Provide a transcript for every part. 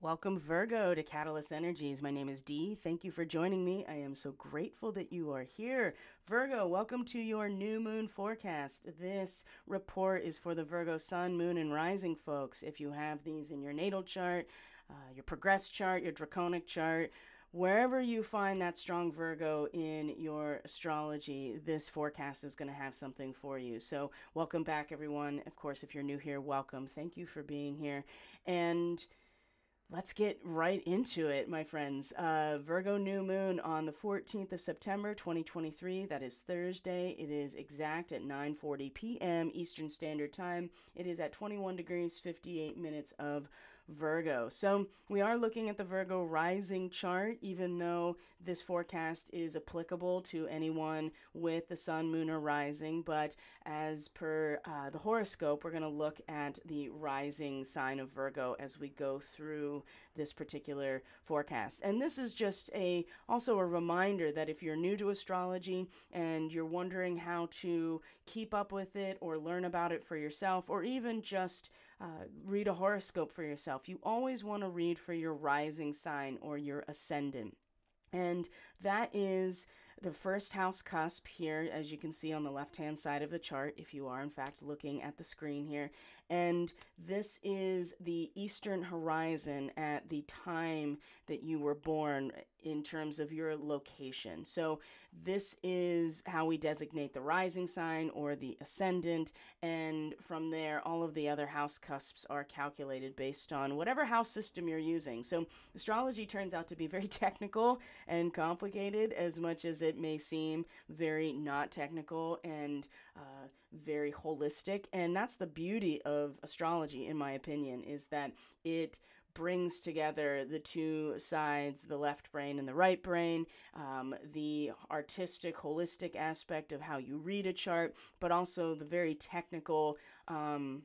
Welcome, Virgo, to Catalyst Energies. My name is Dee. Thank you for joining me. I am so grateful that you are here. Virgo, welcome to your new moon forecast. This report is for the Virgo sun, moon, and rising folks. If you have these in your natal chart, uh, your progress chart, your draconic chart, wherever you find that strong Virgo in your astrology, this forecast is going to have something for you. So, welcome back, everyone. Of course, if you're new here, welcome. Thank you for being here. And Let's get right into it, my friends. Uh, Virgo new moon on the 14th of September 2023. That is Thursday. It is exact at 9:40 p.m. Eastern Standard Time. It is at 21 degrees 58 minutes of Virgo. So we are looking at the Virgo rising chart, even though this forecast is applicable to anyone with the sun, moon, or rising. But as per uh, the horoscope, we're going to look at the rising sign of Virgo as we go through this particular forecast. And this is just a also a reminder that if you're new to astrology and you're wondering how to keep up with it or learn about it for yourself, or even just uh, read a horoscope for yourself. You always want to read for your rising sign or your ascendant. And that is the first house cusp here, as you can see on the left hand side of the chart, if you are in fact looking at the screen here. And this is the eastern horizon at the time that you were born in terms of your location. So, this is how we designate the rising sign or the ascendant. And from there, all of the other house cusps are calculated based on whatever house system you're using. So, astrology turns out to be very technical and complicated as much as it may seem very not technical and uh, very holistic. And that's the beauty of astrology, in my opinion, is that it brings together the two sides, the left brain and the right brain, um, the artistic, holistic aspect of how you read a chart, but also the very technical, um,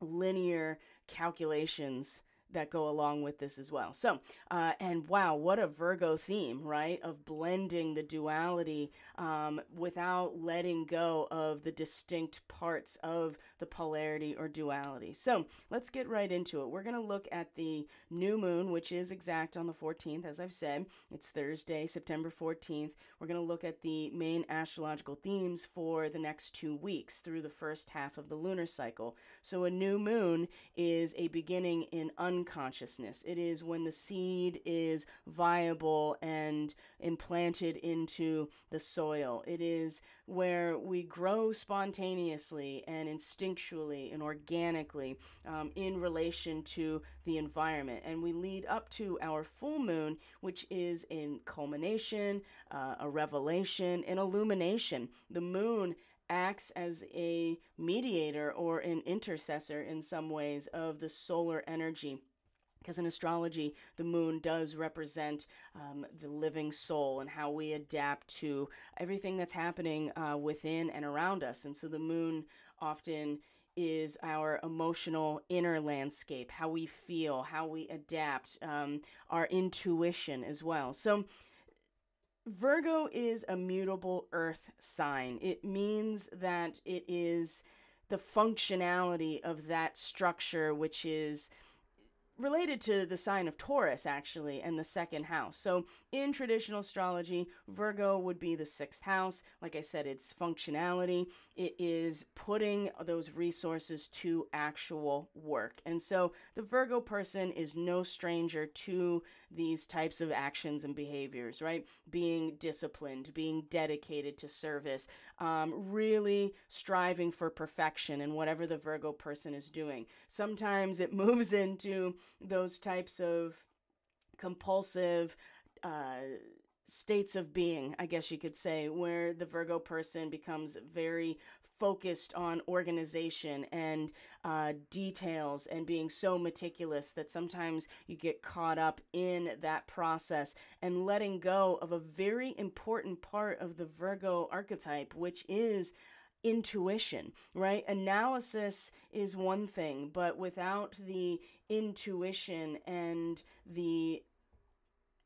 linear calculations that go along with this as well. So, uh, and wow, what a Virgo theme, right? Of blending the duality um, without letting go of the distinct parts of the polarity or duality. So, let's get right into it. We're going to look at the new moon, which is exact on the 14th, as I've said. It's Thursday, September 14th. We're going to look at the main astrological themes for the next two weeks through the first half of the lunar cycle. So, a new moon is a beginning in un unconsciousness. It is when the seed is viable and implanted into the soil. It is where we grow spontaneously and instinctually and organically um, in relation to the environment. And we lead up to our full moon, which is in culmination, uh, a revelation, an illumination. The moon acts as a mediator or an intercessor in some ways of the solar energy because in astrology, the moon does represent um, the living soul and how we adapt to everything that's happening uh, within and around us. And so the moon often is our emotional inner landscape, how we feel, how we adapt, um, our intuition as well. So, Virgo is a mutable earth sign. It means that it is the functionality of that structure, which is related to the sign of Taurus, actually, and the second house. So, in traditional astrology, Virgo would be the sixth house. Like I said, it's functionality, it is putting those resources to actual work. And so, the Virgo person is no stranger to these types of actions and behaviors, right? Being disciplined, being dedicated to service, um, really striving for perfection in whatever the Virgo person is doing. Sometimes it moves into those types of compulsive, uh, states of being, I guess you could say, where the Virgo person becomes very focused on organization and uh, details and being so meticulous that sometimes you get caught up in that process and letting go of a very important part of the Virgo archetype, which is intuition, right? Analysis is one thing, but without the intuition and the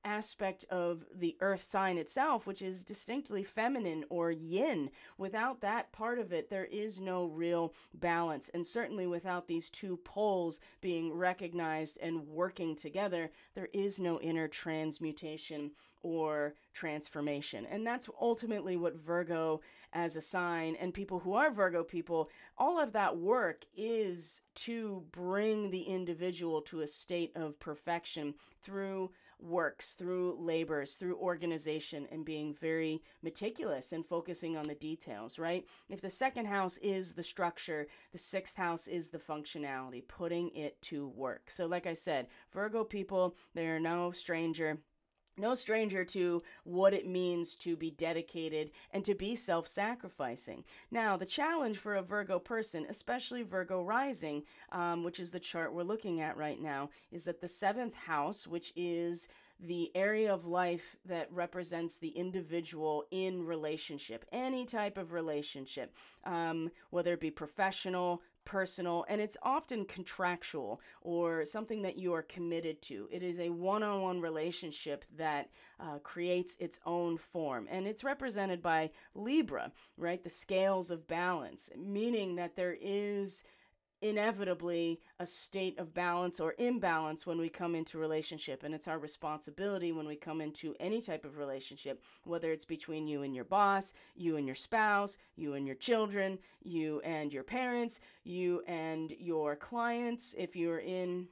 aspect of the earth sign itself, which is distinctly feminine or yin. Without that part of it, there is no real balance. And certainly without these two poles being recognized and working together, there is no inner transmutation or transformation. And that's ultimately what Virgo as a sign and people who are Virgo people, all of that work is to bring the individual to a state of perfection through works, through labors, through organization, and being very meticulous and focusing on the details, right? If the second house is the structure, the sixth house is the functionality, putting it to work. So, like I said, Virgo people, they are no stranger no stranger to what it means to be dedicated and to be self sacrificing. Now, the challenge for a Virgo person, especially Virgo rising, um, which is the chart we're looking at right now, is that the seventh house, which is the area of life that represents the individual in relationship, any type of relationship, um, whether it be professional, personal, and it's often contractual or something that you are committed to. It is a one on one relationship that uh, creates its own form, and it's represented by Libra, right? The scales of balance, meaning that there is inevitably a state of balance or imbalance when we come into relationship and it's our responsibility when we come into any type of relationship whether it's between you and your boss you and your spouse you and your children you and your parents you and your clients. If you're in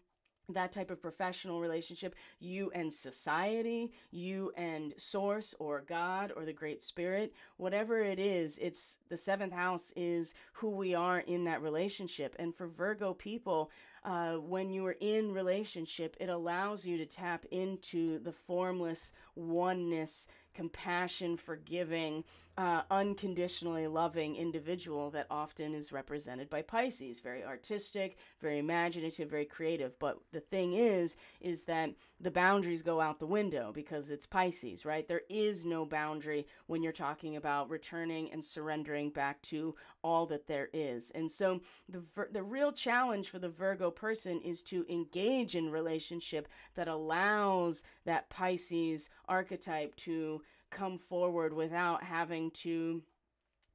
that type of professional relationship, you and society, you and source or God or the Great Spirit, whatever it is, it's the seventh house is who we are in that relationship. And for Virgo people, uh, when you are in relationship, it allows you to tap into the formless oneness compassion, forgiving, uh, unconditionally loving individual that often is represented by Pisces. Very artistic, very imaginative, very creative. But the thing is, is that the boundaries go out the window because it's Pisces, right? There is no boundary when you're talking about returning and surrendering back to all that there is. And so the the real challenge for the Virgo person is to engage in relationship that allows that Pisces archetype to come forward without having to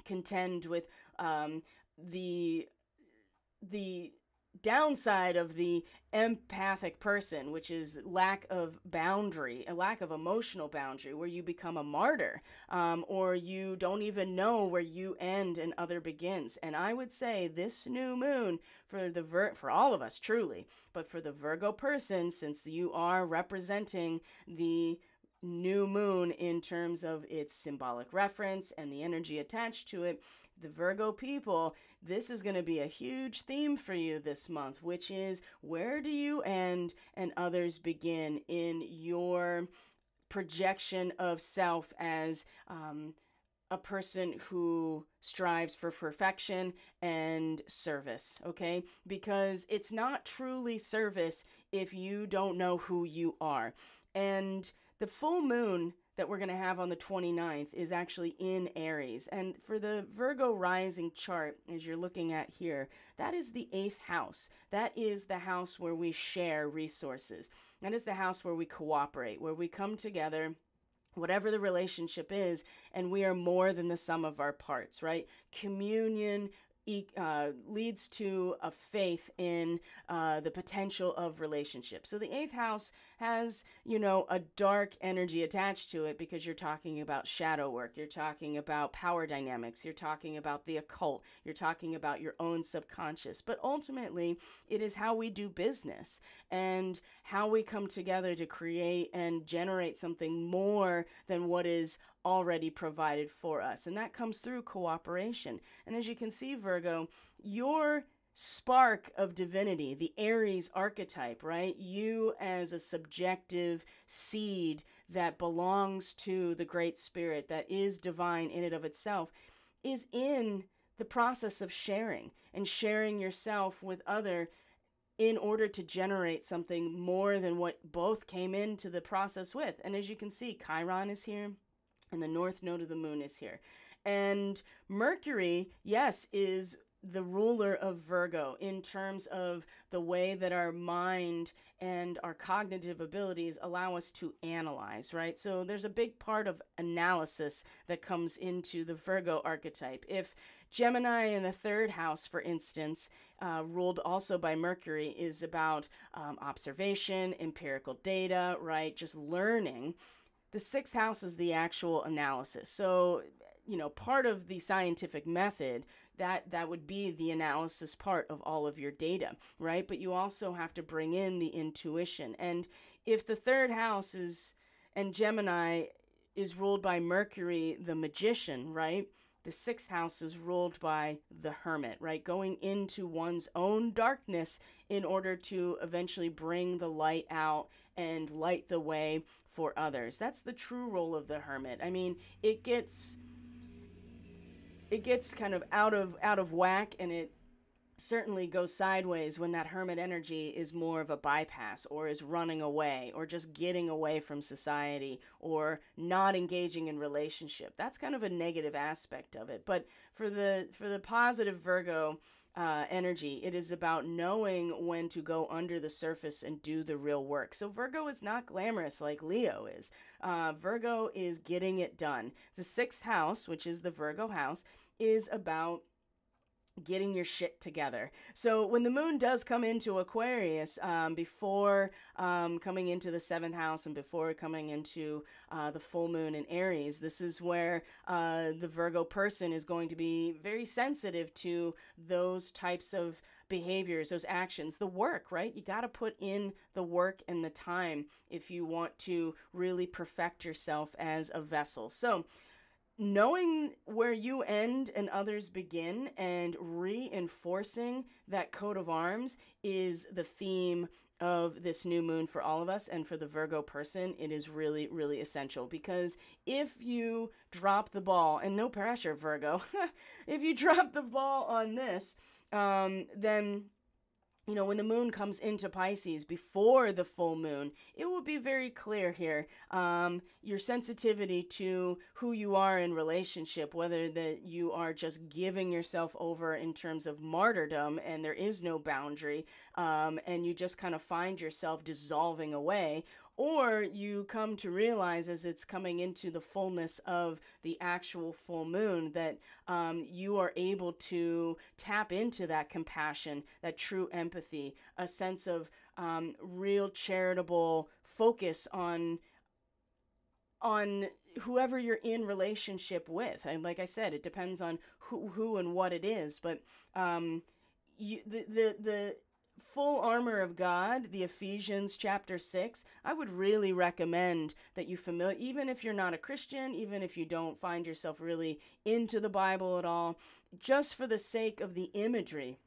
contend with um, the the downside of the empathic person, which is lack of boundary, a lack of emotional boundary, where you become a martyr, um, or you don't even know where you end and other begins. And I would say this new moon for the Vir- for all of us, truly, but for the Virgo person, since you are representing the new moon in terms of its symbolic reference and the energy attached to it. The Virgo people, this is going to be a huge theme for you this month, which is where do you end and others begin in your projection of self as um, a person who strives for perfection and service, okay? Because it's not truly service if you don't know who you are. And the full moon that we're going to have on the 29th is actually in Aries. And for the Virgo rising chart, as you're looking at here, that is the eighth house. That is the house where we share resources. That is the house where we cooperate, where we come together whatever the relationship is, and we are more than the sum of our parts, right? Communion, uh, leads to a faith in uh, the potential of relationships. So the eighth house has, you know, a dark energy attached to it because you're talking about shadow work, you're talking about power dynamics, you're talking about the occult, you're talking about your own subconscious. But ultimately, it is how we do business and how we come together to create and generate something more than what is already provided for us. And that comes through cooperation. And as you can see, Virgo, your spark of divinity, the Aries archetype, right? You as a subjective seed that belongs to the Great Spirit, that is divine in and of itself, is in the process of sharing and sharing yourself with other in order to generate something more than what both came into the process with. And as you can see, Chiron is here and the north node of the moon is here. And Mercury, yes, is the ruler of Virgo in terms of the way that our mind and our cognitive abilities allow us to analyze, right? So there's a big part of analysis that comes into the Virgo archetype. If Gemini in the third house, for instance, uh, ruled also by Mercury, is about um, observation, empirical data, right? Just learning. The sixth house is the actual analysis. So, you know, part of the scientific method that that would be the analysis part of all of your data, right? But you also have to bring in the intuition. And if the third house is and Gemini is ruled by Mercury, the magician, right? The sixth house is ruled by the hermit, right? Going into one's own darkness in order to eventually bring the light out and light the way for others. That's the true role of the hermit. I mean, it gets it gets kind of out of out of whack and it certainly goes sideways when that hermit energy is more of a bypass or is running away or just getting away from society or not engaging in relationship that's kind of a negative aspect of it but for the for the positive virgo uh, energy. It is about knowing when to go under the surface and do the real work. So, Virgo is not glamorous like Leo is. Uh, Virgo is getting it done. The sixth house, which is the Virgo house, is about getting your shit together. So when the moon does come into Aquarius, um, before um, coming into the seventh house and before coming into uh, the full moon in Aries, this is where uh, the Virgo person is going to be very sensitive to those types of behaviors, those actions, the work, right? You got to put in the work and the time if you want to really perfect yourself as a vessel. So, knowing where you end and others begin and reinforcing that coat of arms is the theme of this new moon for all of us. And for the Virgo person, it is really, really essential because if you drop the ball, and no pressure, Virgo, if you drop the ball on this, um, then you know, when the moon comes into Pisces before the full moon, it will be very clear here um, your sensitivity to who you are in relationship, whether that you are just giving yourself over in terms of martyrdom and there is no boundary, um, and you just kind of find yourself dissolving away, or you come to realize as it's coming into the fullness of the actual full moon that um, you are able to tap into that compassion, that true empathy, a sense of um, real charitable focus on on whoever you're in relationship with. And like I said, it depends on who who and what it is, but um, you, the the the full armor of God, the Ephesians chapter 6, I would really recommend that you familiar even if you're not a Christian, even if you don't find yourself really into the Bible at all, just for the sake of the imagery.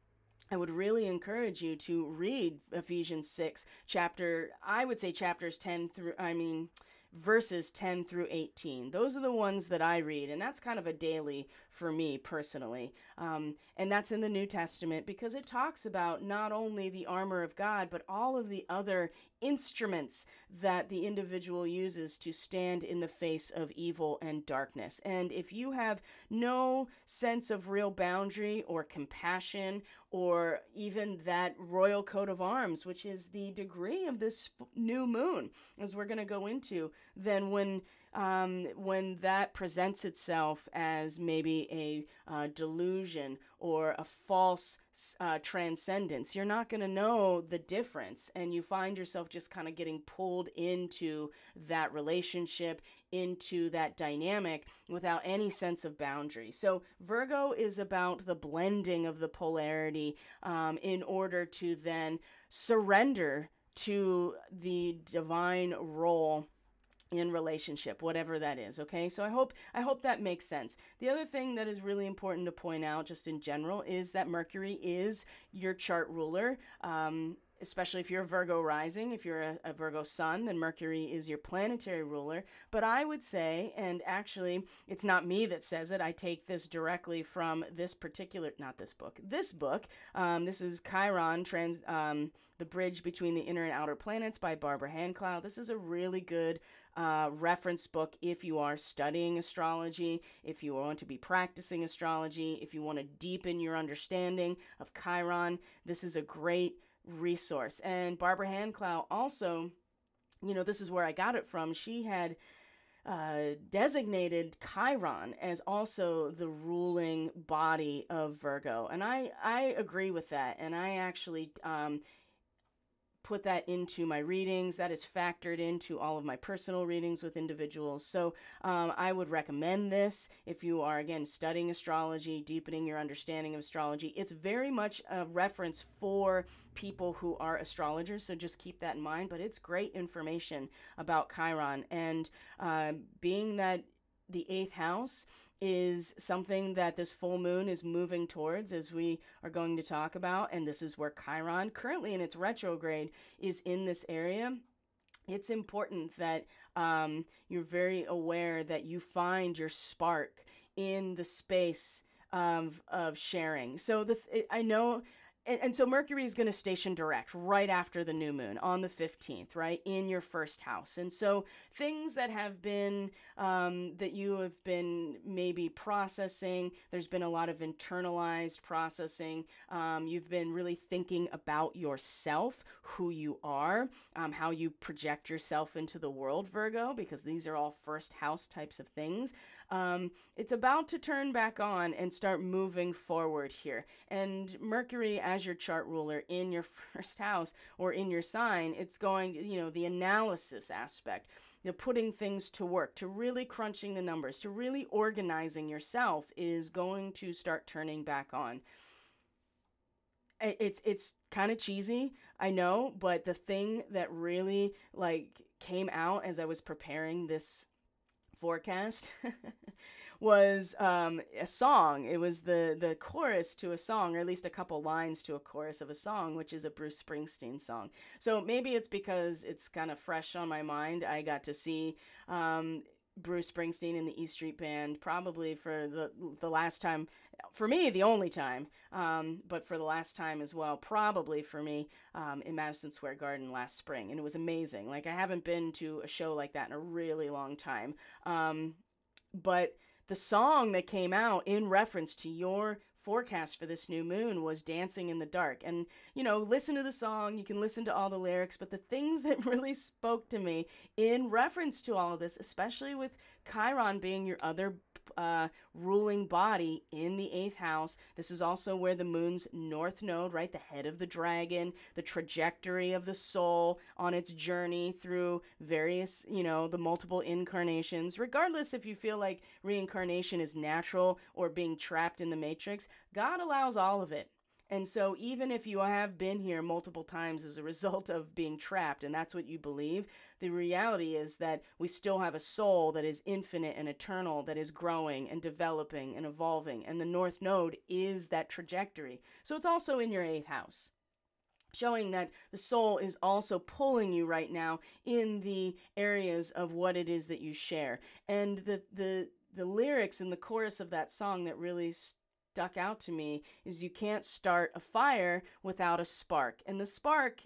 I would really encourage you to read Ephesians 6 chapter I would say chapters 10 through I mean verses 10 through 18. Those are the ones that I read, and that's kind of a daily for me personally. Um, and that's in the New Testament because it talks about not only the armor of God, but all of the other instruments that the individual uses to stand in the face of evil and darkness. And if you have no sense of real boundary or compassion or even that royal coat of arms, which is the degree of this new moon, as we're going to go into, then when um, when that presents itself as maybe a uh, delusion or a false uh, transcendence, you're not going to know the difference. And you find yourself just kind of getting pulled into that relationship, into that dynamic without any sense of boundary. So, Virgo is about the blending of the polarity um, in order to then surrender to the divine role in relationship whatever that is okay? So i hope i hope that makes sense. The other thing that is really important to point out just in general is that mercury is your chart ruler. Um, especially if you're a Virgo rising, if you're a, a, Virgo sun, then Mercury is your planetary ruler. But I would say, and actually, it's not me that says it, I take this directly from this particular, not this book, this book. Um, this is Chiron, trans, um, The Bridge Between the Inner and Outer Planets by Barbara Hand Clow. This is a really good uh, reference book if you are studying astrology, if you want to be practicing astrology, if you want to deepen your understanding of Chiron. This is a great resource. And Barbara Hand Clow also, you know, this is where I got it from. She had uh, designated Chiron as also the ruling body of Virgo, and I I agree with that. And I actually um, put that into my readings. That is factored into all of my personal readings with individuals. So um, I would recommend this if you are, again, studying astrology, deepening your understanding of astrology. It's very much a reference for people who are astrologers, so just keep that in mind. But it's great information about Chiron. And uh, being that the eighth house is something that this full moon is moving towards, as we are going to talk about. And this is where Chiron, currently in its retrograde, is in this area. It's important that um, you're very aware that you find your spark in the space of, of sharing. So the th- I know and, and so Mercury is going to station direct right after the new moon on the 15th, right, in your first house. And so things that have been, um, that you have been maybe processing, there's been a lot of internalized processing. Um, you've been really thinking about yourself, who you are, um, how you project yourself into the world, Virgo, because these are all first house types of things. Um, it's about to turn back on and start moving forward here. And Mercury, as your chart ruler in your first house or in your sign, it's going, you know, the analysis aspect, the putting things to work, to really crunching the numbers, to really organizing yourself is going to start turning back on it's it's kind of cheesy i know but the thing that really like came out as i was preparing this forecast was um, a song. It was the the chorus to a song, or at least a couple lines to a chorus of a song, which is a Bruce Springsteen song. So maybe it's because it's kind of fresh on my mind. I got to see. Um, Bruce Springsteen and the E Street Band, probably for the the last time, for me the only time, um, but for the last time as well, probably for me um, in Madison Square Garden last spring, and it was amazing. Like I haven't been to a show like that in a really long time, um, but the song that came out in reference to your forecast for this new moon was Dancing in the Dark. And, you know, listen to the song, you can listen to all the lyrics, but the things that really spoke to me in reference to all of this, especially with Chiron being your other uh, ruling body in the eighth house. This is also where the moon's north node, right, the head of the dragon, the trajectory of the soul on its journey through various, you know, the multiple incarnations. Regardless if you feel like reincarnation is natural or being trapped in the matrix, God allows all of it. And so, even if you have been here multiple times as a result of being trapped, and that's what you believe, the reality is that we still have a soul that is infinite and eternal, that is growing and developing and evolving. And the North Node is that trajectory. So, it's also in your eighth house showing that the soul is also pulling you right now in the areas of what it is that you share and the the the lyrics and the chorus of that song that really stuck out to me is you can't start a fire without a spark. And the spark,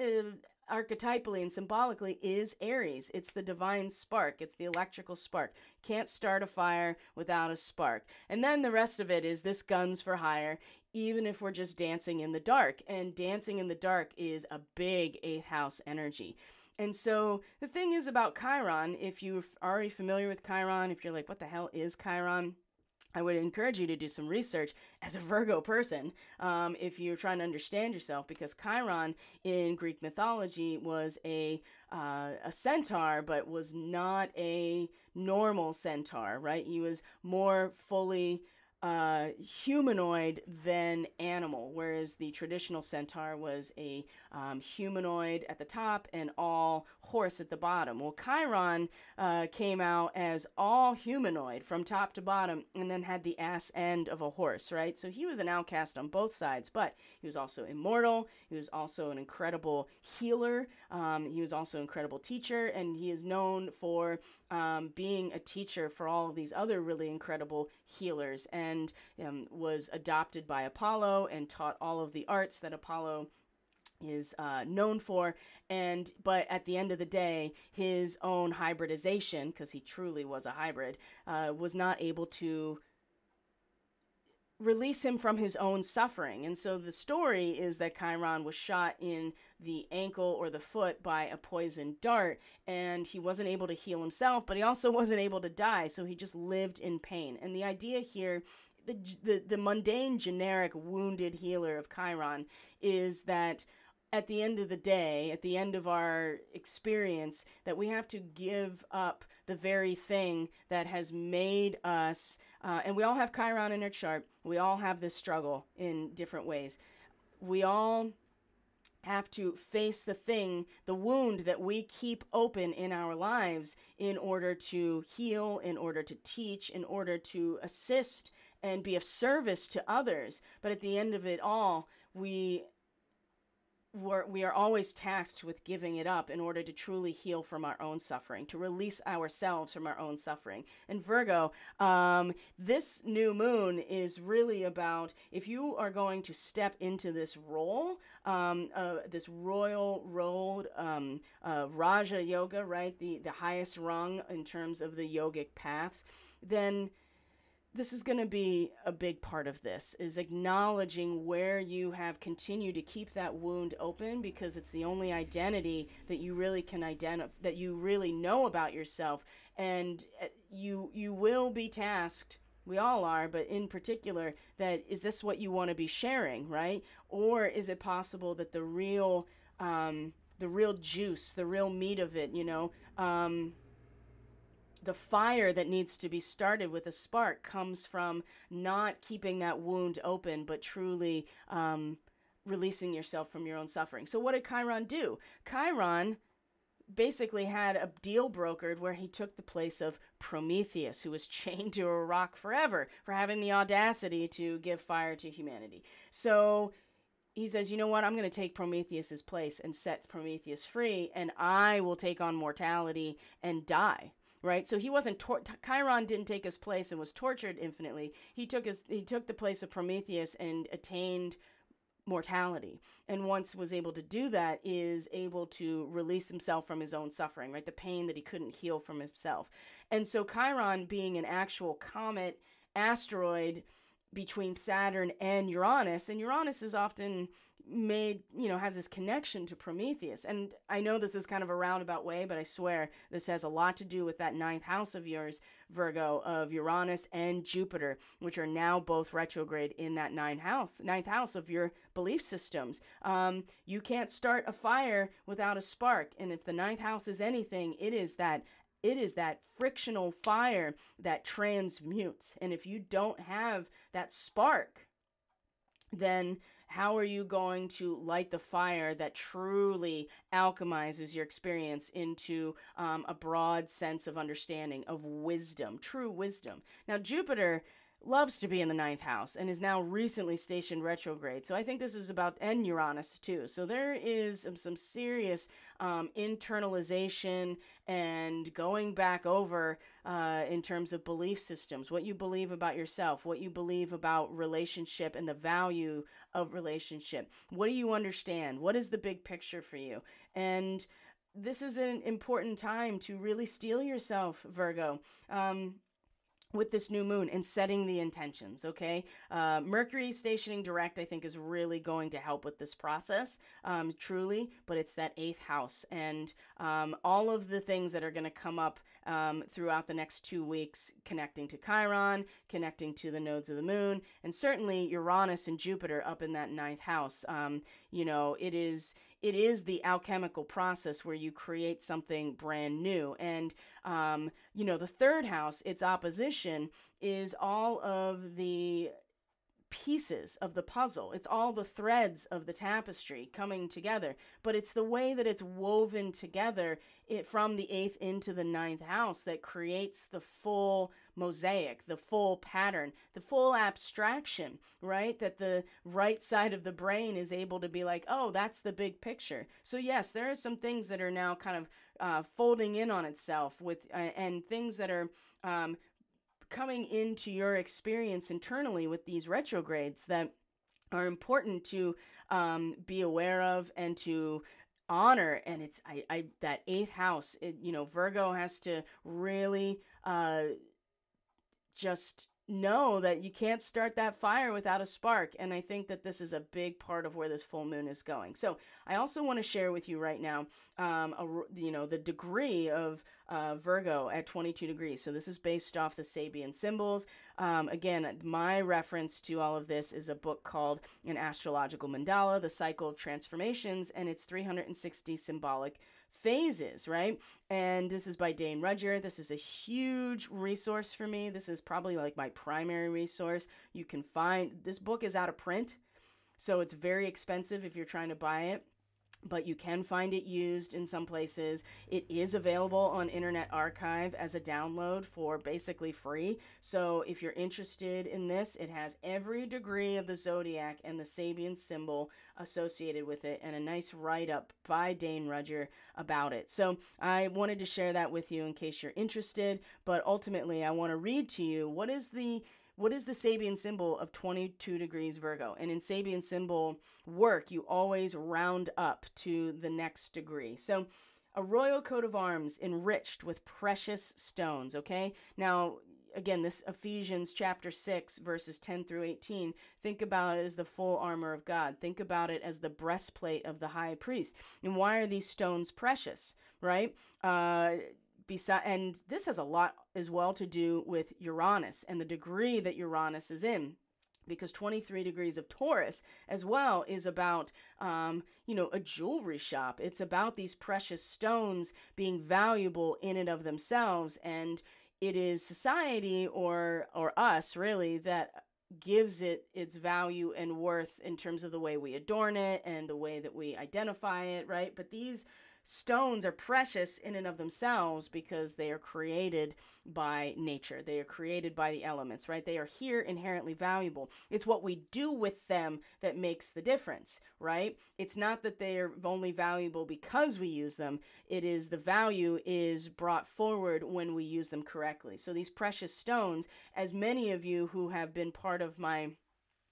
uh, archetypally and symbolically, is Aries. It's the divine spark, it's the electrical spark. Can't start a fire without a spark. And then the rest of it is this guns for hire. Even if we're just dancing in the dark. And dancing in the dark is a big eighth house energy. And so the thing is about Chiron, if you're already familiar with Chiron, if you're like, what the hell is Chiron? I would encourage you to do some research as a Virgo person um, if you're trying to understand yourself, because Chiron in Greek mythology was a uh, a centaur, but was not a normal centaur, right? He was more fully uh, humanoid than animal, whereas the traditional centaur was a um, humanoid at the top and all horse at the bottom. Well, Chiron uh, came out as all humanoid from top to bottom and then had the ass end of a horse, right? So he was an outcast on both sides, but he was also immortal. He was also an incredible healer. Um, he was also an incredible teacher, and he is known for um, being a teacher for all of these other really incredible healers and um, was adopted by Apollo and taught all of the arts that Apollo is uh, known for and but at the end of the day his own hybridization because he truly was a hybrid uh, was not able to release him from his own suffering. And so the story is that Chiron was shot in the ankle or the foot by a poisoned dart, and he wasn't able to heal himself, but he also wasn't able to die, so he just lived in pain. And the idea here the, the, the mundane generic wounded healer of Chiron is that at the end of the day, at the end of our experience, that we have to give up the very thing that has made us, uh, and we all have Chiron in our chart, we all have this struggle in different ways. We all have to face the thing, the wound that we keep open in our lives in order to heal, in order to teach, in order to assist and be of service to others. But at the end of it all, we we're, we are always tasked with giving it up in order to truly heal from our own suffering, to release ourselves from our own suffering. And Virgo, um, this new moon is really about if you are going to step into this role, um, uh, this royal role, um, uh, Raja Yoga, right, the, the highest rung in terms of the yogic paths, then this is going to be a big part of this is acknowledging where you have continued to keep that wound open because it's the only identity that you really can identify that you really know about yourself. And uh, you you will be tasked we all are but in particular that is this what you want to be sharing right? Or is it possible that the real um, the real juice the real meat of it you know? Um, the fire that needs to be started with a spark comes from not keeping that wound open, but truly um, releasing yourself from your own suffering. So, what did Chiron do? Chiron basically had a deal brokered where he took the place of Prometheus, who was chained to a rock forever for having the audacity to give fire to humanity. So, he says, you know what? I'm going to take Prometheus's place and set Prometheus free, and I will take on mortality and die right? So he wasn't tor- Chiron didn't take his place and was tortured infinitely. He took his he took the place of Prometheus and attained mortality and once was able to do that is able to release himself from his own suffering right the pain that he couldn't heal from himself and so chiron being an actual comet asteroid between saturn and uranus and uranus is often made you know has this connection to prometheus. And i know this is kind of a roundabout way but i swear this has a lot to do with that ninth house of yours virgo of uranus and jupiter which are now both retrograde in that ninth house ninth house of your belief systems. Um, you can't start a fire without a spark. And if the ninth house is anything it is that it is that frictional fire that transmutes. And if you don't have that spark then how are you going to light the fire that truly alchemizes your experience into um, a broad sense of understanding, of wisdom, true wisdom? Now, Jupiter loves to be in the ninth house and is now recently stationed retrograde. So I think this is about, and Uranus too. So there is some, some serious um, internalization and going back over uh, in terms of belief systems, what you believe about yourself, what you believe about relationship and the value of relationship. What do you understand? What is the big picture for you? And this is an important time to really steel yourself, Virgo. Um, with this new moon and setting the intentions okay? Uh, mercury stationing direct i think is really going to help with this process um, truly but it's that eighth house. And um, all of the things that are going to come up um, throughout the next two weeks connecting to chiron connecting to the nodes of the moon and certainly uranus and jupiter up in that ninth house um, you know it is it is the alchemical process where you create something brand new. And um, you know the third house its opposition is all of the pieces of the puzzle. It's all the threads of the tapestry coming together, but it's the way that it's woven together it from the eighth into the ninth house that creates the full mosaic, the full pattern, the full abstraction, right? That the right side of the brain is able to be like, oh, that's the big picture. So yes, there are some things that are now kind of uh, folding in on itself with uh, and things that are um, coming into your experience internally with these retrogrades that are important to um, be aware of and to honor. And it's I, I that eighth house it, you know virgo has to really uh just know that you can't start that fire without a spark. And I think that this is a big part of where this full moon is going. So I also want to share with you right now, um, a, you know, the degree of uh, Virgo at 22 degrees. So this is based off the Sabian symbols. Um, again, my reference to all of this is a book called An Astrological Mandala, The Cycle of Transformations, and it's 360 symbolic phases, right? And this is by Dane Rudhyar. This is a huge resource for me. This is probably like my primary resource. You can find this book is out of print, so it's very expensive if you're trying to buy it but you can find it used in some places. It is available on Internet Archive as a download for basically free. So if you're interested in this, it has every degree of the zodiac and the Sabian symbol associated with it, and a nice write up by Dane Rudhyar about it. So I wanted to share that with you in case you're interested, but ultimately, I want to read to you what is the what is the Sabian symbol of 22 degrees Virgo? And in Sabian symbol work, you always round up to the next degree. So a royal coat of arms enriched with precious stones, okay? Now, again, this Ephesians chapter 6, verses 10 through 18, think about it as the full armor of God. Think about it as the breastplate of the high priest. And why are these stones precious, right? Uh, beside and this has a lot as well to do with Uranus and the degree that Uranus is in because 23 degrees of Taurus as well is about, um, you know, a jewelry shop. It's about these precious stones being valuable in and of themselves, and it is society or or us really that gives it its value and worth in terms of the way we adorn it and the way that we identify it, right? But these stones are precious in and of themselves because they are created by nature. They are created by the elements, right? They are here inherently valuable. It's what we do with them that makes the difference, right? It's not that they are only valuable because we use them. It is the value is brought forward when we use them correctly. So these precious stones, as many of you who have been part of my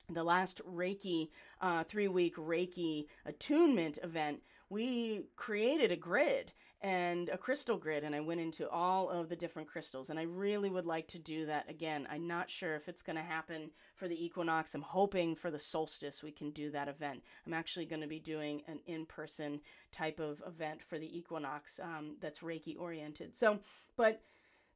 the last Reiki, uh, three week Reiki attunement event, we created a grid and a crystal grid and I went into all of the different crystals and I really would like to do that again. I'm not sure if it's going to happen for the equinox. I'm hoping for the solstice we can do that event. I'm actually going to be doing an in-person type of event for the equinox um, that's Reiki oriented. So, but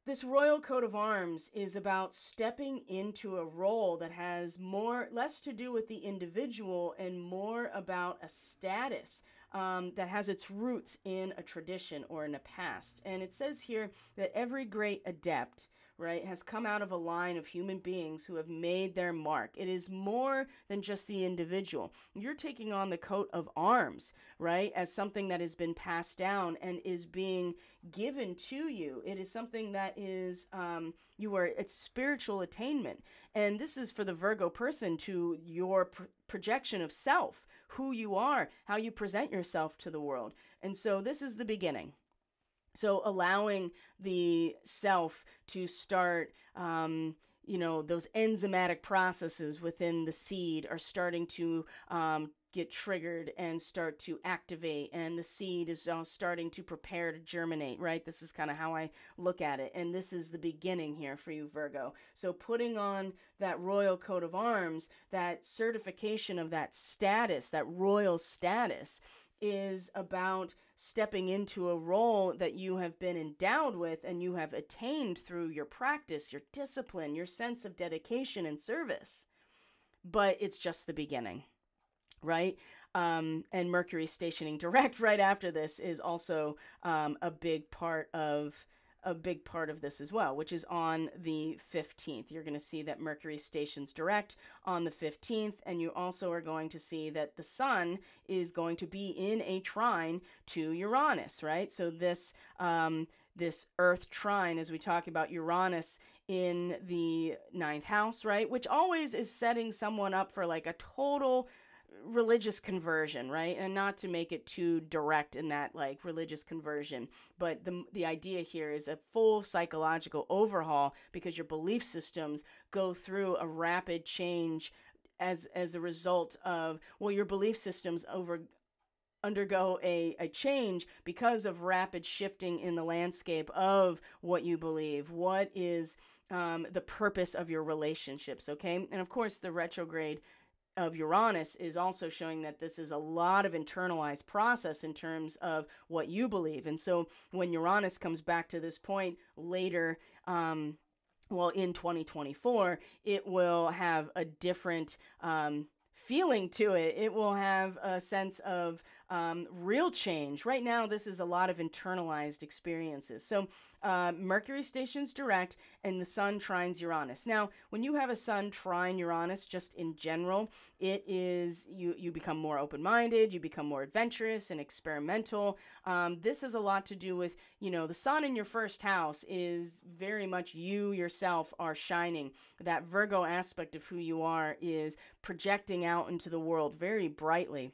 this royal coat of arms is about stepping into a role that has more less to do with the individual and more about a status um, that has its roots in a tradition or in a past. And it says here that every great adept right, has come out of a line of human beings who have made their mark. It is more than just the individual. You're taking on the coat of arms, right, as something that has been passed down and is being given to you. It is something that is, um, you are, it's spiritual attainment. And this is for the Virgo person to your pr- projection of self who you are, how you present yourself to the world. And so this is the beginning. So allowing the self to start, um, you know, those enzymatic processes within the seed are starting to um, get triggered and start to activate and the seed is uh, starting to prepare to germinate right? This is kind of how i look at it and this is the beginning here for you virgo. So putting on that royal coat of arms that certification of that status that royal status is about stepping into a role that you have been endowed with and you have attained through your practice, your discipline, your sense of dedication and service. But it's just the beginning right? Um, and Mercury stationing direct right after this is also um, a big part of a big part of this as well, which is on the 15th. You're going to see that Mercury stations direct on the 15th, and you also are going to see that the sun is going to be in a trine to Uranus, right? So this um, this Earth trine, as we talk about Uranus in the ninth house, right? Which always is setting someone up for like a total religious conversion, right? And not to make it too direct in that like religious conversion, but the the idea here is a full psychological overhaul because your belief systems go through a rapid change as as a result of well your belief systems over undergo a, a change because of rapid shifting in the landscape of what you believe what is um, the purpose of your relationships okay and of course the retrograde of Uranus is also showing that this is a lot of internalized process in terms of what you believe. And so when Uranus comes back to this point later, um, well, in 2024, it will have a different um, feeling to it. It will have a sense of um, real change. Right now, this is a lot of internalized experiences. So, uh, Mercury stations direct, and the Sun trines Uranus. Now, when you have a Sun trine Uranus, just in general, it is you you become more open minded, you become more adventurous and experimental. Um, this has a lot to do with you know the Sun in your first house is very much you yourself are shining. That Virgo aspect of who you are is projecting out into the world very brightly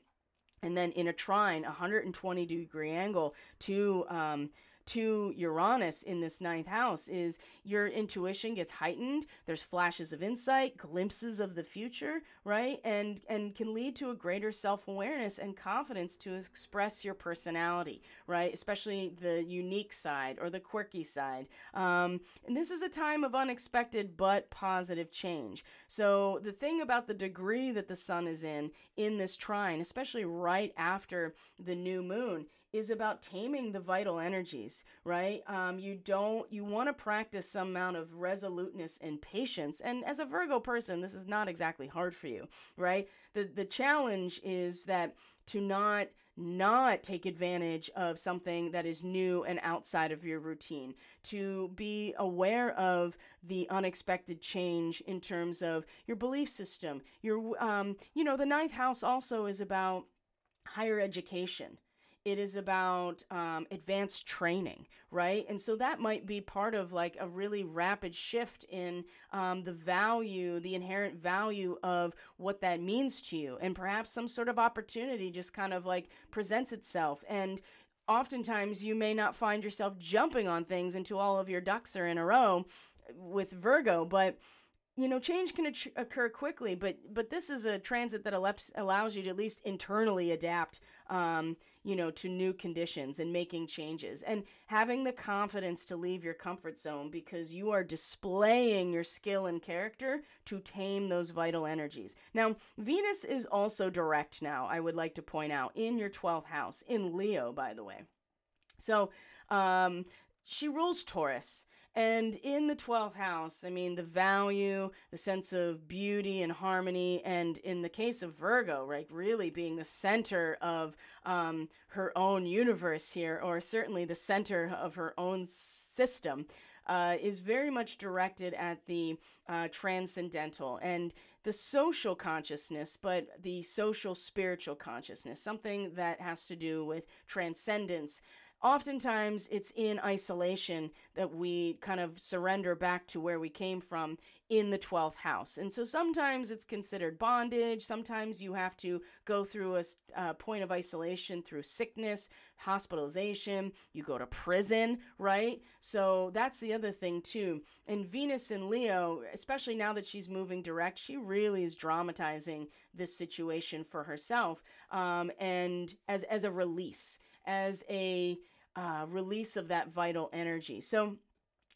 and then in a trine, 120 degree angle to um, to Uranus in this ninth house is your intuition gets heightened. There's flashes of insight, glimpses of the future, right? And and can lead to a greater self-awareness and confidence to express your personality, right? Especially the unique side or the quirky side. Um, and this is a time of unexpected but positive change. So the thing about the degree that the sun is in in this trine, especially right after the new moon, is about taming the vital energies, right? Um, you don't, you want to practice some amount of resoluteness and patience. And as a Virgo person, this is not exactly hard for you, right? The, the challenge is that to not, not take advantage of something that is new and outside of your routine, to be aware of the unexpected change in terms of your belief system. Your, um, you know, the ninth house also is about higher education it is about um, advanced training, right? And so that might be part of like a really rapid shift in um, the value, the inherent value of what that means to you. And perhaps some sort of opportunity just kind of like presents itself. And oftentimes you may not find yourself jumping on things until all of your ducks are in a row with Virgo, but you know change can occur quickly but but this is a transit that allows, allows you to at least internally adapt um, you know to new conditions and making changes and having the confidence to leave your comfort zone because you are displaying your skill and character to tame those vital energies. Now venus is also direct now i would like to point out in your 12th house in leo by the way. So um, she rules taurus and in the 12th house, I mean, the value, the sense of beauty and harmony, and in the case of Virgo, right, really being the center of um, her own universe here, or certainly the center of her own system, uh, is very much directed at the uh, transcendental and the social consciousness, but the social spiritual consciousness, something that has to do with transcendence, oftentimes it's in isolation that we kind of surrender back to where we came from in the 12th house. And so sometimes it's considered bondage. Sometimes you have to go through a uh, point of isolation through sickness, hospitalization. You go to prison, right? So that's the other thing, too. And Venus in Leo, especially now that she's moving direct, she really is dramatizing this situation for herself um, and as, as a release, as a uh, release of that vital energy. So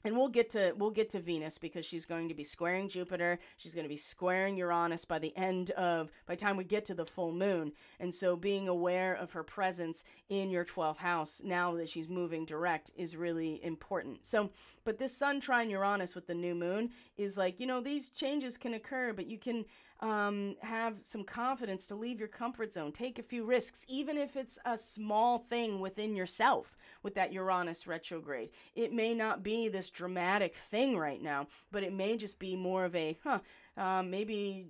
and we'll get to we'll get to Venus because she's going to be squaring Jupiter. She's going to be squaring Uranus by the end of by the time we get to the full moon. And so being aware of her presence in your 12th house now that she's moving direct is really important. So, but this sun trine Uranus with the new moon is like, you know, these changes can occur, but you can um, have some confidence to leave your comfort zone, take a few risks, even if it's a small thing within yourself with that Uranus retrograde. It may not be this dramatic thing right now, but it may just be more of a, huh, um, maybe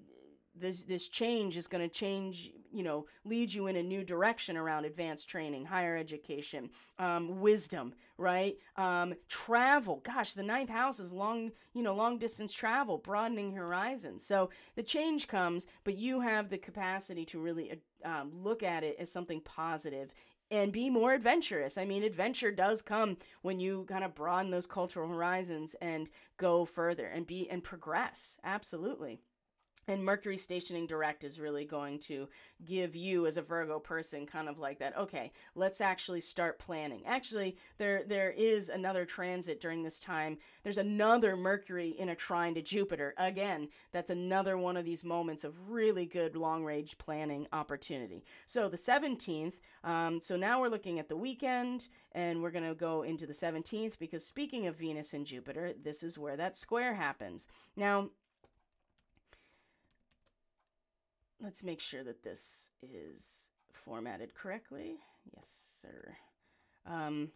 this this change is going to change you know lead you in a new direction around advanced training higher education um, wisdom right um, travel gosh the ninth house is long you know long distance travel broadening horizons so the change comes but you have the capacity to really uh, um, look at it as something positive and be more adventurous. I mean, adventure does come when you kind of broaden those cultural horizons and go further and be and progress. Absolutely and Mercury stationing direct is really going to give you as a Virgo person kind of like that okay let's actually start planning. Actually there there is another transit during this time. There's another Mercury in a trine to Jupiter. Again that's another one of these moments of really good long range planning opportunity. So the 17th um, so now we're looking at the weekend and we're going to go into the 17th because speaking of Venus and Jupiter this is where that square happens. Now let's make sure that this is formatted correctly. Yes, sir. Um,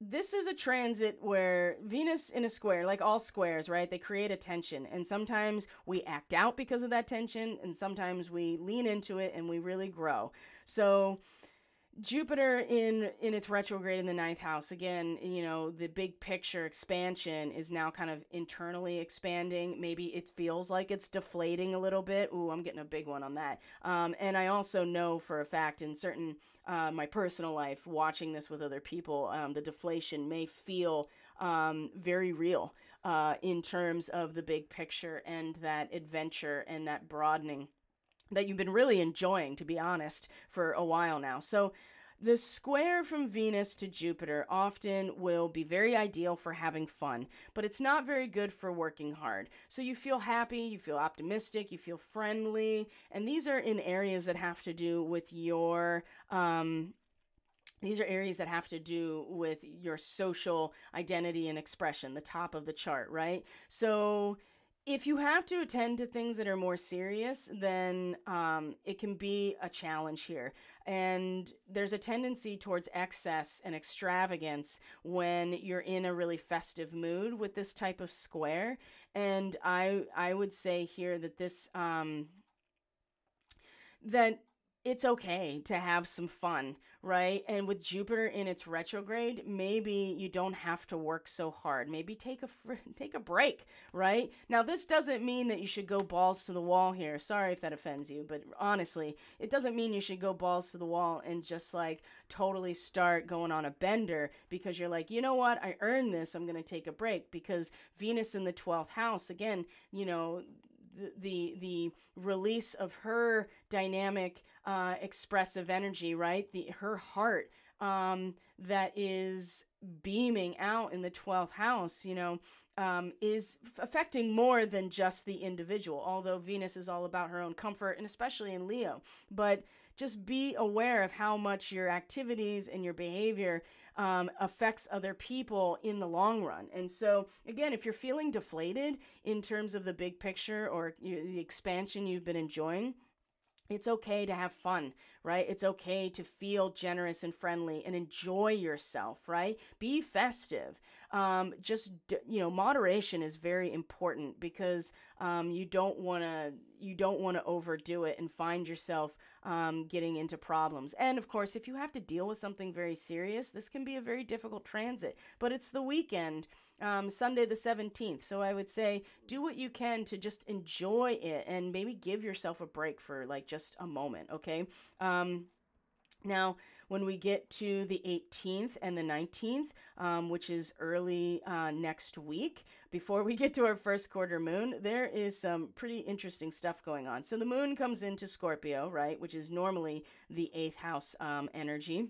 this is a transit where Venus in a square, like all squares, right? They create a tension. And sometimes we act out because of that tension, and sometimes we lean into it and we really grow. So Jupiter in in its retrograde in the ninth house again. You know the big picture expansion is now kind of internally expanding. Maybe it feels like it's deflating a little bit. Ooh, I'm getting a big one on that. Um, and I also know for a fact in certain uh, my personal life, watching this with other people, um, the deflation may feel um, very real uh, in terms of the big picture and that adventure and that broadening that you've been really enjoying, to be honest, for a while now. So, the square from Venus to Jupiter often will be very ideal for having fun, but it's not very good for working hard. So you feel happy, you feel optimistic, you feel friendly, and these are in areas that have to do with your um, these are areas that have to do with your social identity and expression, the top of the chart, right? So if you have to attend to things that are more serious, then um, it can be a challenge here. And there's a tendency towards excess and extravagance when you're in a really festive mood with this type of square. And I I would say here that this um, that it's okay to have some fun, right? And with Jupiter in its retrograde, maybe you don't have to work so hard. Maybe take a take a break, right? Now this doesn't mean that you should go balls to the wall here. Sorry if that offends you, but honestly, it doesn't mean you should go balls to the wall and just like totally start going on a bender because you're like, "You know what? I earned this. I'm going to take a break." Because Venus in the 12th house, again, you know, the the release of her dynamic uh, expressive energy right the her heart um, that is beaming out in the 12th house you know um, is f- affecting more than just the individual although venus is all about her own comfort and especially in leo but just be aware of how much your activities and your behavior um, affects other people in the long run. And so, again, if you're feeling deflated in terms of the big picture or you, the expansion you've been enjoying, it's okay to have fun, right? It's okay to feel generous and friendly and enjoy yourself, right? Be festive. Um, just you know, moderation is very important because um, you don't want to you don't want to overdo it and find yourself um, getting into problems. And of course, if you have to deal with something very serious, this can be a very difficult transit. But it's the weekend, um, Sunday the 17th. So I would say do what you can to just enjoy it and maybe give yourself a break for like just a moment, okay? Um, now, when we get to the 18th and the 19th, um, which is early uh, next week, before we get to our first quarter moon, there is some pretty interesting stuff going on. So the moon comes into Scorpio, right, which is normally the eighth house um, energy.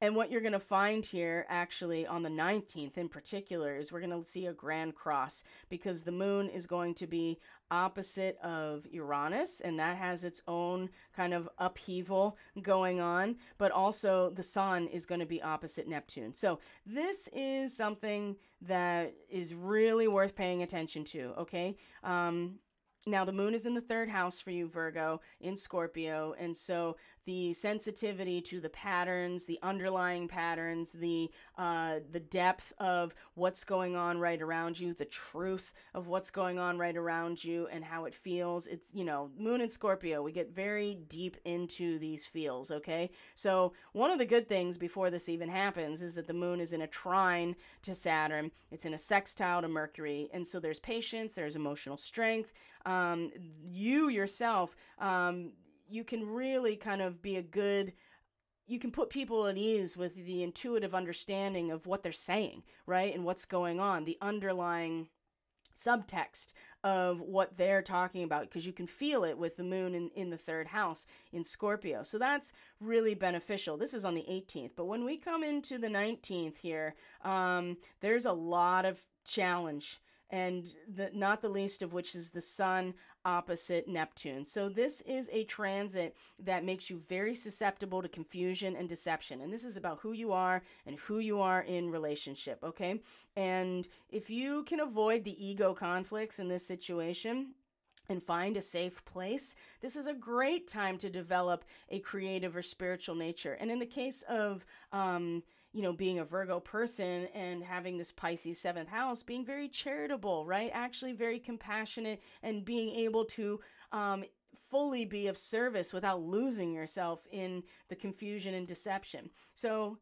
And what you're going to find here, actually, on the 19th in particular, is we're going to see a grand cross because the moon is going to be opposite of Uranus, and that has its own kind of upheaval going on. But also, the sun is going to be opposite Neptune. So, this is something that is really worth paying attention to, okay? Um, now, the moon is in the third house for you, Virgo, in Scorpio. And so the sensitivity to the patterns, the underlying patterns, the, uh, the depth of what's going on right around you, the truth of what's going on right around you, and how it feels. It's, you know, moon in Scorpio, we get very deep into these feels, okay? So, one of the good things before this even happens is that the moon is in a trine to Saturn, it's in a sextile to Mercury. And so there's patience, there's emotional strength um, you yourself, um, you can really kind of be a good you can put people at ease with the intuitive understanding of what they're saying, right? And what's going on, the underlying subtext of what they're talking about because you can feel it with the moon in, in the third house in Scorpio. So that's really beneficial. This is on the 18th. But when we come into the 19th here, um, there's a lot of challenge and the, not the least of which is the sun opposite Neptune. So this is a transit that makes you very susceptible to confusion and deception. And this is about who you are and who you are in relationship, okay? And if you can avoid the ego conflicts in this situation, and find a safe place, this is a great time to develop a creative or spiritual nature. And in the case of um, you know, being a Virgo person and having this Pisces seventh house, being very charitable, right? Actually, very compassionate and being able to um, fully be of service without losing yourself in the confusion and deception. So,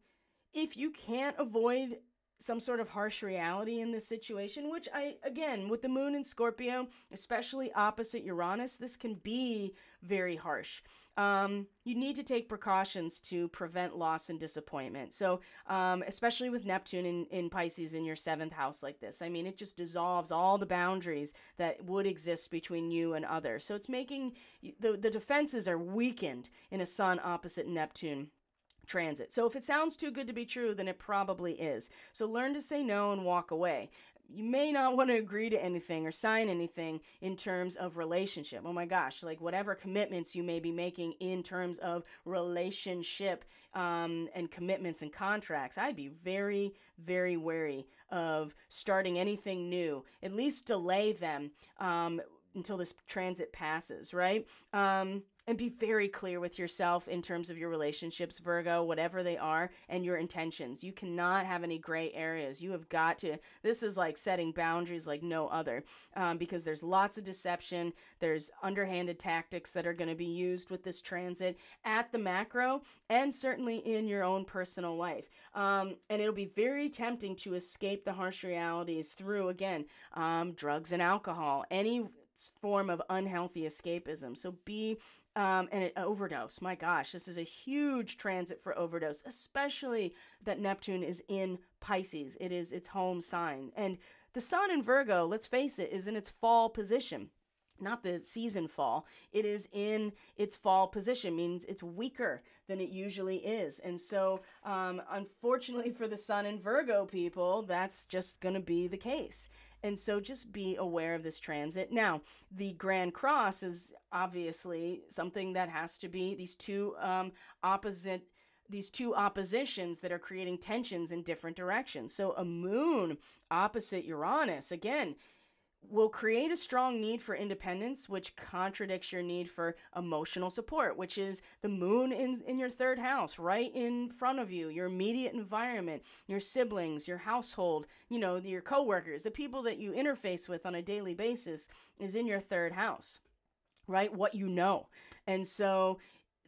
if you can't avoid some sort of harsh reality in this situation, which I, again, with the moon in Scorpio, especially opposite Uranus, this can be very harsh. Um, you need to take precautions to prevent loss and disappointment. So, um, especially with Neptune in, in Pisces in your seventh house like this, I mean, it just dissolves all the boundaries that would exist between you and others. So, it's making the, the defenses are weakened in a sun opposite Neptune transit. So if it sounds too good to be true, then it probably is. So learn to say no and walk away. You may not want to agree to anything or sign anything in terms of relationship. Oh my gosh, like whatever commitments you may be making in terms of relationship um, and commitments and contracts, I'd be very, very wary of starting anything new. At least delay them um, until this transit passes, right? Um, and be very clear with yourself in terms of your relationships, Virgo, whatever they are, and your intentions. You cannot have any gray areas. You have got to, this is like setting boundaries like no other um, because there's lots of deception. There's underhanded tactics that are going to be used with this transit at the macro and certainly in your own personal life. Um, and it'll be very tempting to escape the harsh realities through, again, um, drugs and alcohol, any form of unhealthy escapism. So be um, and an overdose. My gosh, this is a huge transit for overdose, especially that Neptune is in Pisces. It is its home sign. And the sun in Virgo, let's face it, is in its fall position. Not the season fall. It is in its fall position, means it's weaker than it usually is. And so, um, unfortunately for the sun in Virgo people, that's just going to be the case. And so just be aware of this transit. Now, the Grand Cross is obviously something that has to be these two um, opposite these two oppositions that are creating tensions in different directions. So a moon opposite Uranus, again, will create a strong need for independence, which contradicts your need for emotional support, which is the moon in, in your third house, right in front of you, your immediate environment, your siblings, your household, you know, your coworkers, the people that you interface with on a daily basis is in your third house, right? What you know. And so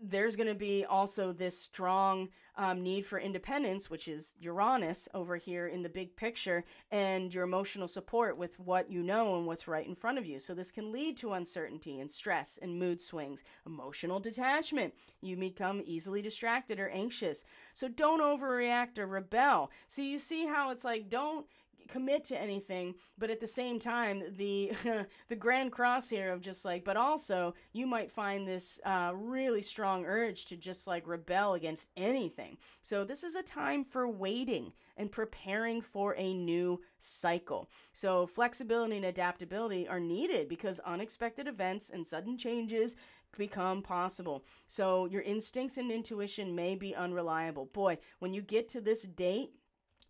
there's going to be also this strong um, need for independence, which is Uranus over here in the big picture, and your emotional support with what you know and what's right in front of you. So, this can lead to uncertainty and stress and mood swings, emotional detachment. You become easily distracted or anxious. So, don't overreact or rebel. So, you see how it's like, don't commit to anything, but at the same time, the the grand cross here of just like, but also you might find this uh, really strong urge to just like rebel against anything. So this is a time for waiting and preparing for a new cycle. So flexibility and adaptability are needed because unexpected events and sudden changes become possible. So your instincts and intuition may be unreliable. Boy, when you get to this date,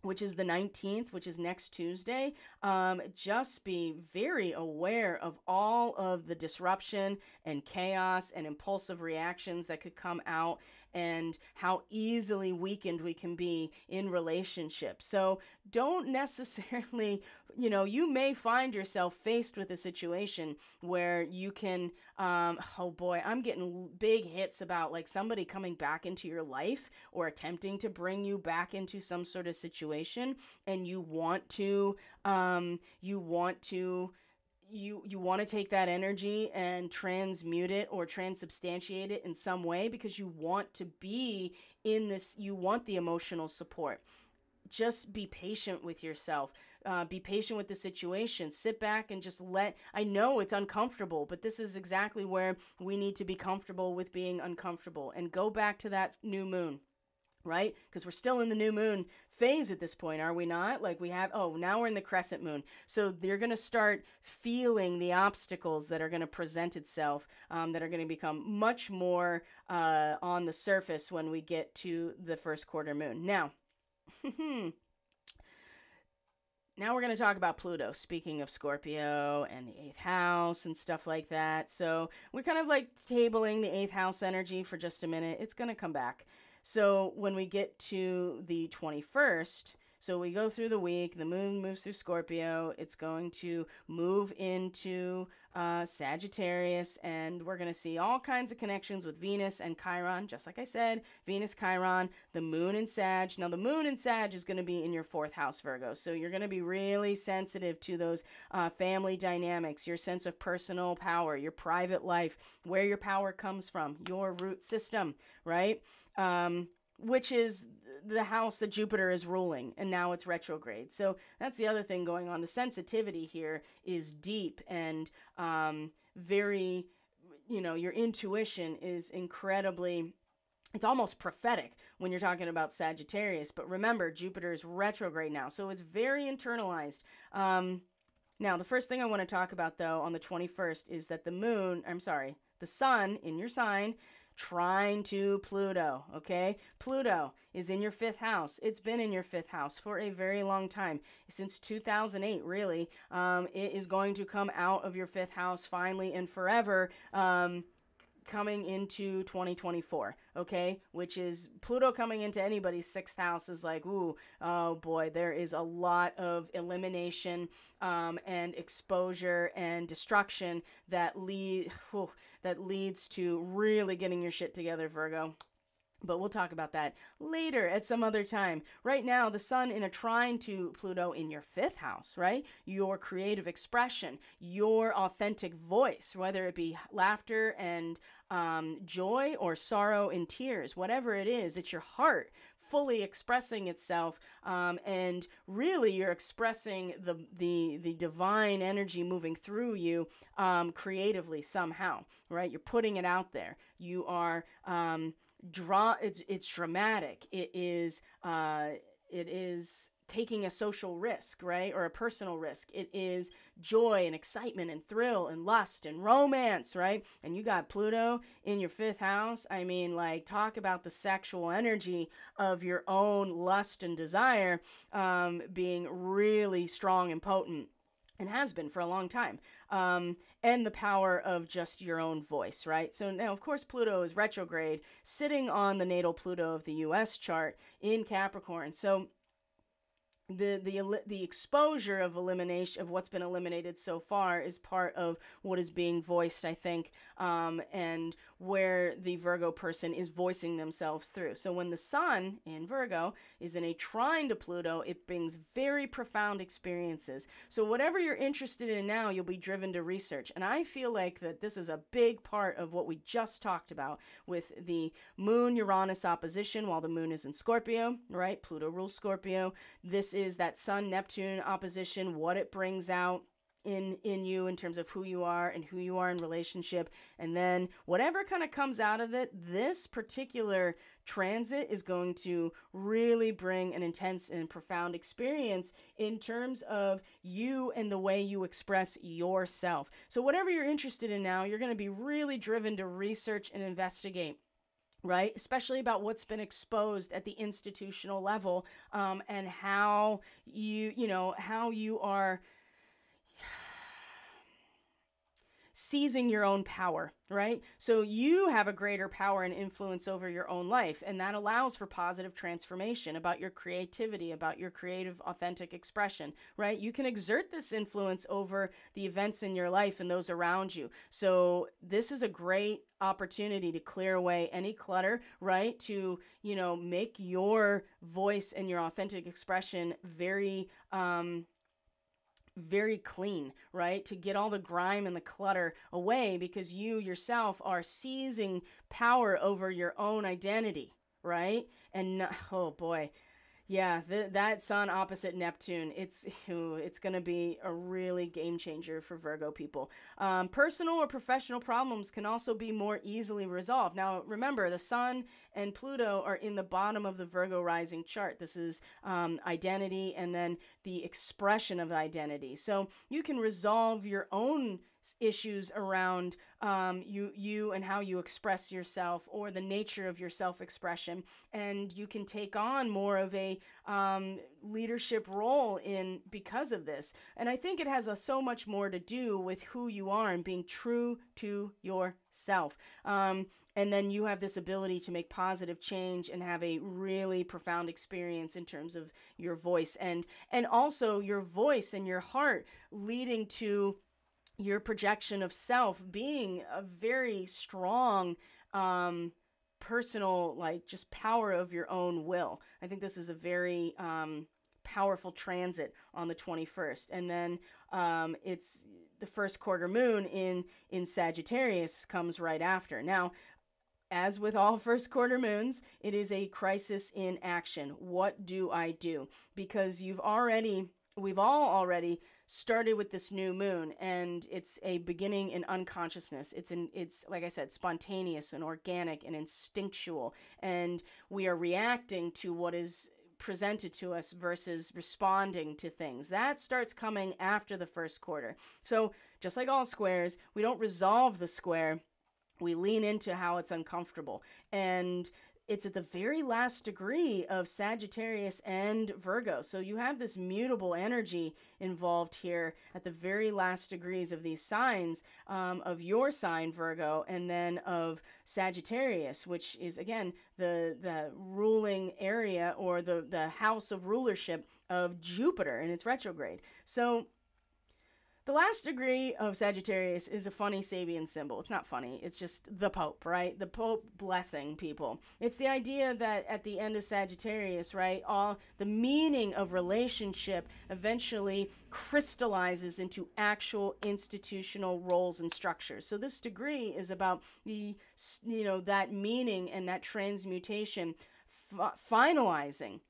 which is the 19th, which is next Tuesday, um, just be very aware of all of the disruption and chaos and impulsive reactions that could come out and how easily weakened we can be in relationships. So don't necessarily, you know, you may find yourself faced with a situation where you can, um, oh boy, I'm getting big hits about like somebody coming back into your life or attempting to bring you back into some sort of situation, and you want to, um, you want to you you want to take that energy and transmute it or transubstantiate it in some way because you want to be in this you want the emotional support. Just be patient with yourself. Uh, be patient with the situation. Sit back and just let i know it's uncomfortable but this is exactly where we need to be comfortable with being uncomfortable and go back to that new moon right? Because we're still in the new moon phase at this point, are we not? Like we have, oh, now we're in the crescent moon. So they're going to start feeling the obstacles that are going to present itself, um, that are going to become much more uh, on the surface when we get to the first quarter moon. Now, now we're going to talk about Pluto, speaking of Scorpio and the eighth house and stuff like that. So we're kind of like tabling the eighth house energy for just a minute. It's going to come back. So when we get to the 21st, so we go through the week, the moon moves through Scorpio, it's going to move into uh, Sagittarius, and we're going to see all kinds of connections with Venus and Chiron, just like I said, Venus, Chiron, the moon in Sag. Now, the moon in Sag is going to be in your fourth house, Virgo, so you're going to be really sensitive to those uh, family dynamics, your sense of personal power, your private life, where your power comes from, your root system, right? Um, which is the house that Jupiter is ruling, and now it's retrograde. So that's the other thing going on. The sensitivity here is deep and um, very, you know, your intuition is incredibly. It's almost prophetic when you're talking about Sagittarius. But remember, Jupiter is retrograde now, so it's very internalized. Um, now, the first thing I want to talk about, though, on the 21st is that the moon, I'm sorry, the sun in your sign trine to Pluto, okay? Pluto is in your fifth house. It's been in your fifth house for a very long time, since 2008, really. Um, it is going to come out of your fifth house finally and forever. Um, coming into 2024, okay? Which is Pluto coming into anybody's sixth house is like, ooh, oh boy, there is a lot of elimination um, and exposure and destruction that lead whew, that leads to really getting your shit together, Virgo. But we'll talk about that later at some other time. Right now, the sun in a trine to Pluto in your fifth house, right? Your creative expression, your authentic voice, whether it be laughter and um, joy or sorrow and tears, whatever it is, it's your heart fully expressing itself, um, and really you're expressing the the the divine energy moving through you um, creatively somehow, right? You're putting it out there. You are um, draw it's it's dramatic. It is uh it is taking a social risk right or a personal risk. It is joy and excitement and thrill and lust and romance right? And you got pluto in your fifth house. I mean like talk about the sexual energy of your own lust and desire um, being really strong and potent and has been for a long time. Um, and the power of just your own voice, right? So now, of course, Pluto is retrograde, sitting on the natal Pluto of the US chart in Capricorn. So the the the exposure of elimination of what's been eliminated so far is part of what is being voiced, I think, um, and where the Virgo person is voicing themselves through. So when the Sun in Virgo is in a trine to Pluto, it brings very profound experiences. So whatever you're interested in now, you'll be driven to research, and I feel like that this is a big part of what we just talked about with the Moon Uranus opposition while the Moon is in Scorpio, right? Pluto rules Scorpio. This is that Sun Neptune opposition, what it brings out in in you in terms of who you are and who you are in relationship. And then whatever kind of comes out of it this particular transit is going to really bring an intense and profound experience in terms of you and the way you express yourself. So whatever you're interested in now you're going to be really driven to research and investigate right? Especially about what's been exposed at the institutional level um, and how you you know how you are seizing your own power, right? So you have a greater power and influence over your own life, and that allows for positive transformation about your creativity, about your creative, authentic expression, right? You can exert this influence over the events in your life and those around you. So this is a great opportunity to clear away any clutter, right? To, you know, make your voice and your authentic expression very, um, very clean, right? To get all the grime and the clutter away because you yourself are seizing power over your own identity, right? And oh boy, yeah, the, that Sun opposite Neptune, it's it's going to be a really game changer for Virgo people. Um, personal or professional problems can also be more easily resolved. Now, remember, the Sun and Pluto are in the bottom of the Virgo rising chart. This is um, identity and then the expression of identity. So you can resolve your own issues around um, you you and how you express yourself or the nature of your self-expression and you can take on more of a um, leadership role in because of this. And i think it has a, so much more to do with who you are and being true to yourself. Um, and then you have this ability to make positive change and have a really profound experience in terms of your voice and and also your voice and your heart leading to your projection of self being a very strong um, personal like just power of your own will i think this is a very um, powerful transit on the 21st and then um, it's the first quarter moon in in sagittarius comes right after now as with all first quarter moons, it is a crisis in action. What do I do? Because you've already, we've all already started with this new moon and it's a beginning in unconsciousness it's in it's like i said spontaneous and organic and instinctual and we are reacting to what is presented to us versus responding to things. That starts coming after the first quarter. So, just like all squares, we don't resolve the square. We lean into how it's uncomfortable. And it's at the very last degree of Sagittarius and Virgo. So you have this mutable energy involved here at the very last degrees of these signs um, of your sign, Virgo, and then of Sagittarius, which is again the the ruling area or the the house of rulership of Jupiter in its retrograde. So the last degree of Sagittarius is a funny Sabian symbol. It's not funny, it's just the Pope, right? The Pope blessing people. It's the idea that at the end of Sagittarius, right, all the meaning of relationship eventually crystallizes into actual institutional roles and structures. So this degree is about the you know that meaning and that transmutation finalizing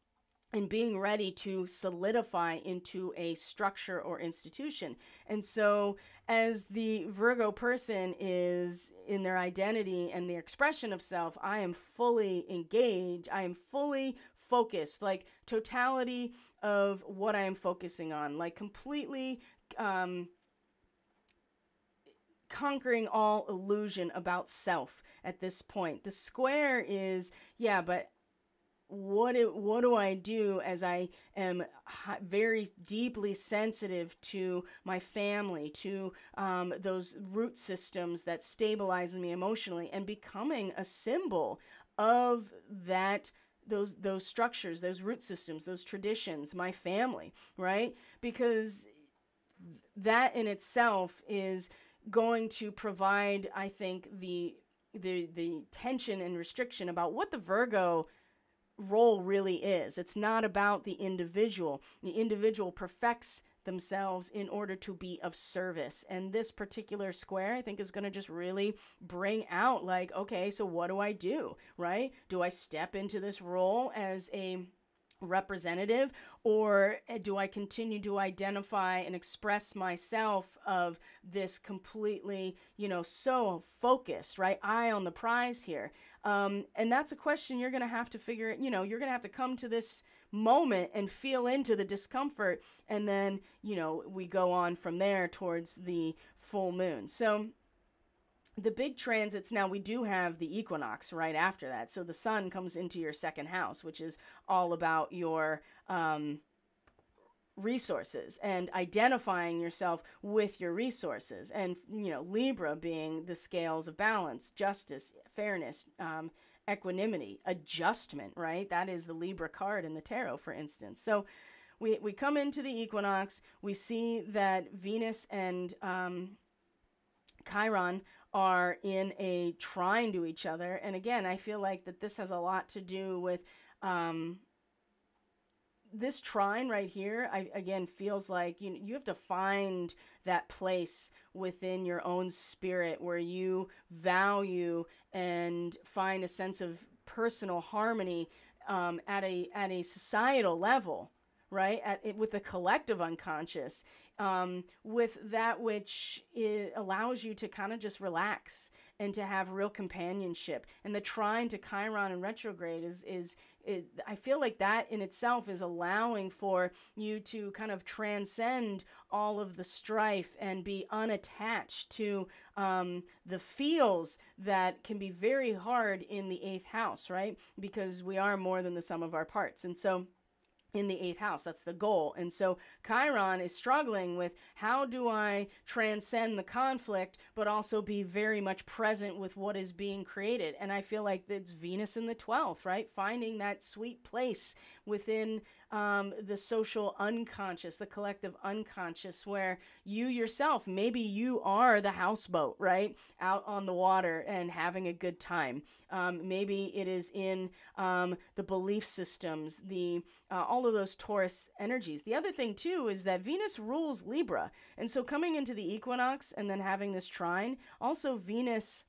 and being ready to solidify into a structure or institution. And so, as the Virgo person is in their identity and the expression of self, I am fully engaged, I am fully focused, like totality of what I am focusing on, like completely. Um, conquering all illusion about self at this point. The square is, yeah, but what do, what do I do as I am very deeply sensitive to my family, to um, those root systems that stabilize me emotionally, and becoming a symbol of that those those structures, those root systems, those traditions, my family, right? Because that in itself is going to provide, I think, the the the tension and restriction about what the Virgo role really is. It's not about the individual. The individual perfects themselves in order to be of service. And this particular square, I think, is going to just really bring out, like, okay, so what do I do, right? Do I step into this role as a representative or eh, do i continue to identify and express myself of this completely you know so focused right? Eye on the prize here. Um, and that's a question you're going to have to figure you know you're going to have to come to this moment and feel into the discomfort and then you know we go on from there towards the full moon. So the big transits now we do have the equinox right after that. So the sun comes into your second house which is all about your um, resources and identifying yourself with your resources and you know libra being the scales of balance justice fairness um, equanimity adjustment right? That is the libra card in the tarot for instance. So we, we come into the equinox. We see that venus and um, chiron are in a trine to each other. And again, I feel like that this has a lot to do with um, this trine right here. I again feels like you you have to find that place within your own spirit where you value and find a sense of personal harmony um, at a at a societal level right at, with the collective unconscious um, with that which allows you to kind of just relax and to have real companionship. And the trine to Chiron and retrograde is, is, I feel like that in itself is allowing for you to kind of transcend all of the strife and be unattached to um, the feels that can be very hard in the eighth house, right? Because we are more than the sum of our parts. And so, in the eighth house. That's the goal. And so Chiron is struggling with how do I transcend the conflict, but also be very much present with what is being created. And I feel like it's Venus in the 12th, right? Finding that sweet place within um, the social unconscious, the collective unconscious, where you yourself, maybe you are the houseboat, right? Out on the water and having a good time. Um, maybe it is in um, the belief systems, the uh, all of those Taurus energies. The other thing too is that Venus rules Libra, and so coming into the equinox and then having this trine, also Venus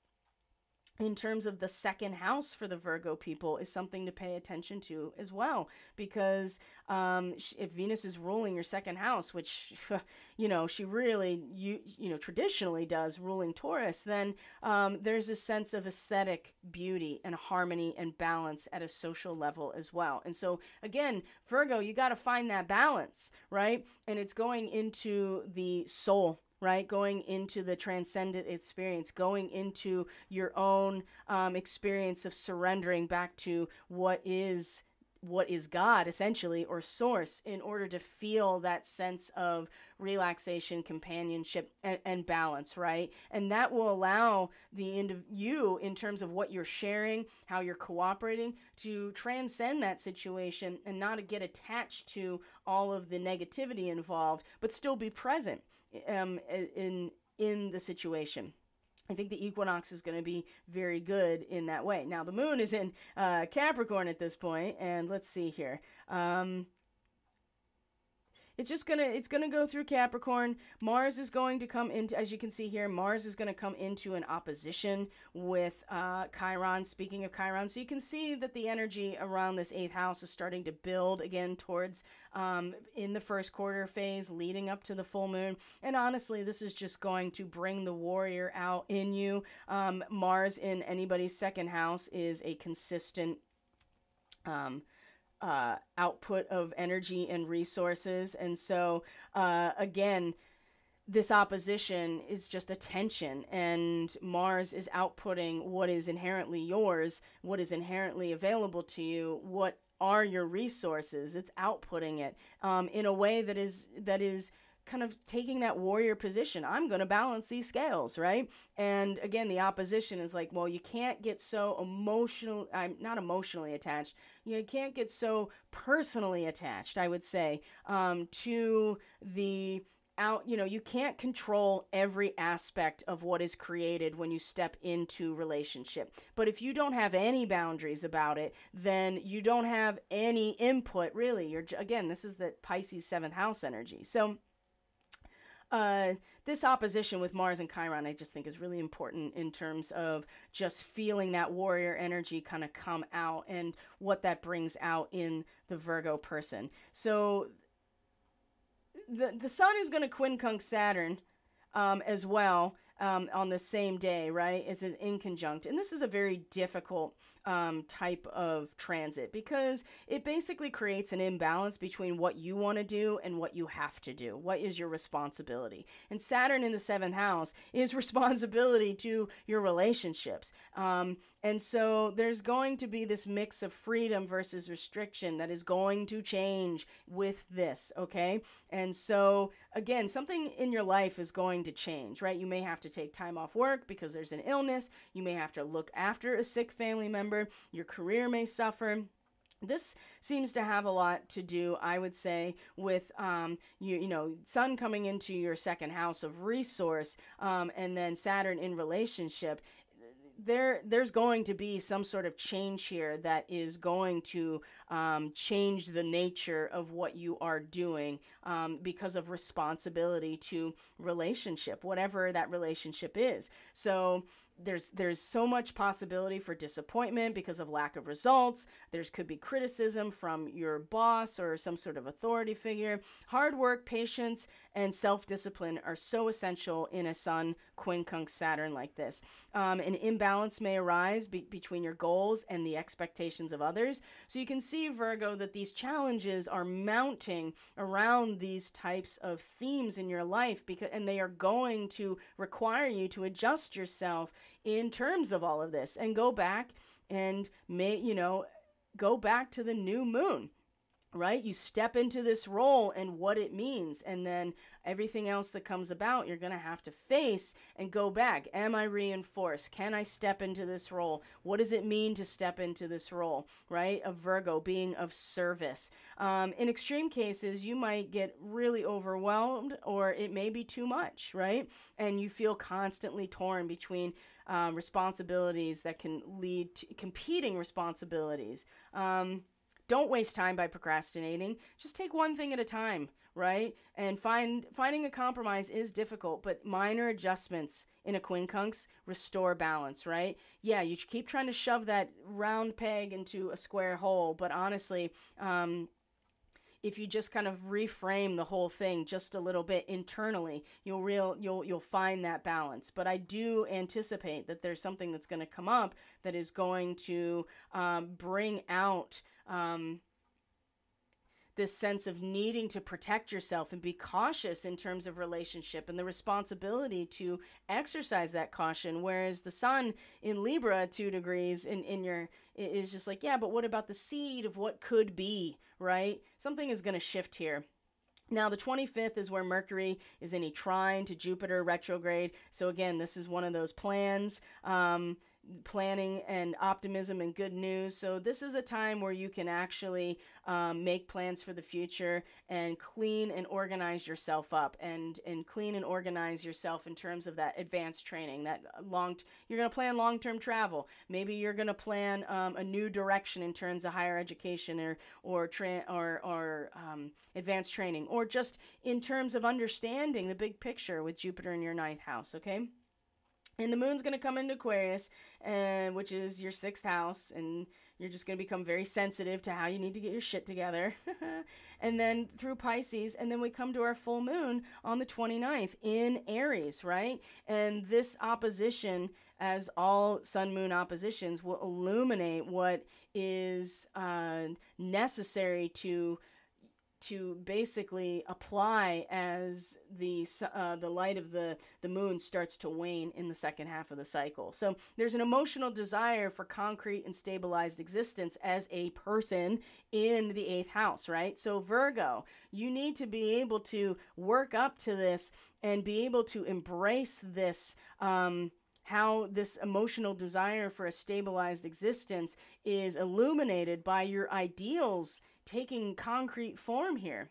in terms of the second house for the Virgo people is something to pay attention to as well because um, if Venus is ruling your second house, which you know she really you you know traditionally does ruling Taurus, then um, there's a sense of aesthetic beauty and harmony and balance at a social level as well. And so again, Virgo, you got to find that balance, right? And it's going into the soul right? Going into the transcendent experience, going into your own um, experience of surrendering back to what is what is God essentially or source in order to feel that sense of relaxation, companionship, and, and balance, right? And that will allow the end of you in terms of what you're sharing, how you're cooperating to transcend that situation and not get attached to all of the negativity involved, but still be present um, in in the situation. I think the equinox is going to be very good in that way. Now, the moon is in uh, Capricorn at this point, and let's see here. Um, it's just gonna it's gonna go through Capricorn. Mars is going to come into as you can see here. Mars is gonna come into an opposition with uh, Chiron. Speaking of Chiron, so you can see that the energy around this eighth house is starting to build again towards um, in the first quarter phase, leading up to the full moon. And honestly, this is just going to bring the warrior out in you. Um, Mars in anybody's second house is a consistent. Um, uh, output of energy and resources. And so, uh, again, this opposition is just a tension, and Mars is outputting what is inherently yours, what is inherently available to you, what are your resources. It's outputting it um, in a way that is that is kind of taking that warrior position. I'm going to balance these scales, right? And again, the opposition is like, well, you can't get so emotional. I'm not emotionally attached. You can't get so personally attached. I would say um, to the out you know you can't control every aspect of what is created when you step into relationship but if you don't have any boundaries about it then you don't have any input really you're again this is the pisces seventh house energy so uh, this opposition with Mars and Chiron, I just think is really important in terms of just feeling that warrior energy kind of come out and what that brings out in the Virgo person. So the the Sun is going to quincunx Saturn um, as well um, on the same day, right? Is it in conjunct? And this is a very difficult um, type of transit because it basically creates an imbalance between what you want to do and what you have to do. What is your responsibility? And Saturn in the seventh house is responsibility to your relationships. Um, and so there's going to be this mix of freedom versus restriction that is going to change with this, okay? And so, again, something in your life is going to change, right? You may have to take time off work because there's an illness. You may have to look after a sick family member. Your career may suffer. This seems to have a lot to do i would say with um, you, you know sun coming into your second house of resource um, and then saturn in relationship. There there's going to be some sort of change here that is going to um, change the nature of what you are doing um, because of responsibility to relationship whatever that relationship is. So there's there's so much possibility for disappointment because of lack of results. There's could be criticism from your boss or some sort of authority figure. Hard work patience and self-discipline are so essential in a sun quincunx saturn like this. Um, an imbalance may arise be- between your goals and the expectations of others. So you can see virgo that these challenges are mounting around these types of themes in your life because and they are going to require you to adjust yourself in terms of all of this and go back and may you know go back to the new moon right? You step into this role and what it means and then everything else that comes about you're going to have to face and go back. Am i reinforced? Can i step into this role? What does it mean to step into this role right? Of virgo being of service. Um, in extreme cases you might get really overwhelmed or it may be too much right? And you feel constantly torn between um, responsibilities that can lead to competing responsibilities. Um, don't waste time by procrastinating. Just take one thing at a time, right? And find finding a compromise is difficult, but minor adjustments in a quincunx restore balance, right? Yeah, you keep trying to shove that round peg into a square hole, but honestly, um, if you just kind of reframe the whole thing just a little bit internally, you'll real you'll you'll find that balance. But I do anticipate that there's something that's going to come up that is going to um, bring out. Um, this sense of needing to protect yourself and be cautious in terms of relationship and the responsibility to exercise that caution whereas the sun in libra 2 degrees in, in your is just like yeah but what about the seed of what could be right something is going to shift here now, the 25th is where Mercury is in a trine to Jupiter retrograde. So, again, this is one of those plans. Um, planning and optimism and good news. So, this is a time where you can actually um, make plans for the future and clean and organize yourself up and, and clean and organize yourself in terms of that advanced training. That long, you're going to plan long term travel. Maybe you're going to plan um, a new direction in terms of higher education or, or, tra- or, or um, advanced training, or just in terms of understanding the big picture with Jupiter in your ninth house, okay? And the moon's going to come into aquarius and which is your sixth house and you're just going to become very sensitive to how you need to get your shit together. And then through pisces and then we come to our full moon on the 29th in aries right? And this opposition as all sun moon oppositions will illuminate what is uh, necessary to to basically apply as the uh, the light of the the moon starts to wane in the second half of the cycle. So there's an emotional desire for concrete and stabilized existence as a person in the eighth house, right? So Virgo, you need to be able to work up to this and be able to embrace this. Um, how this emotional desire for a stabilized existence is illuminated by your ideals taking concrete form here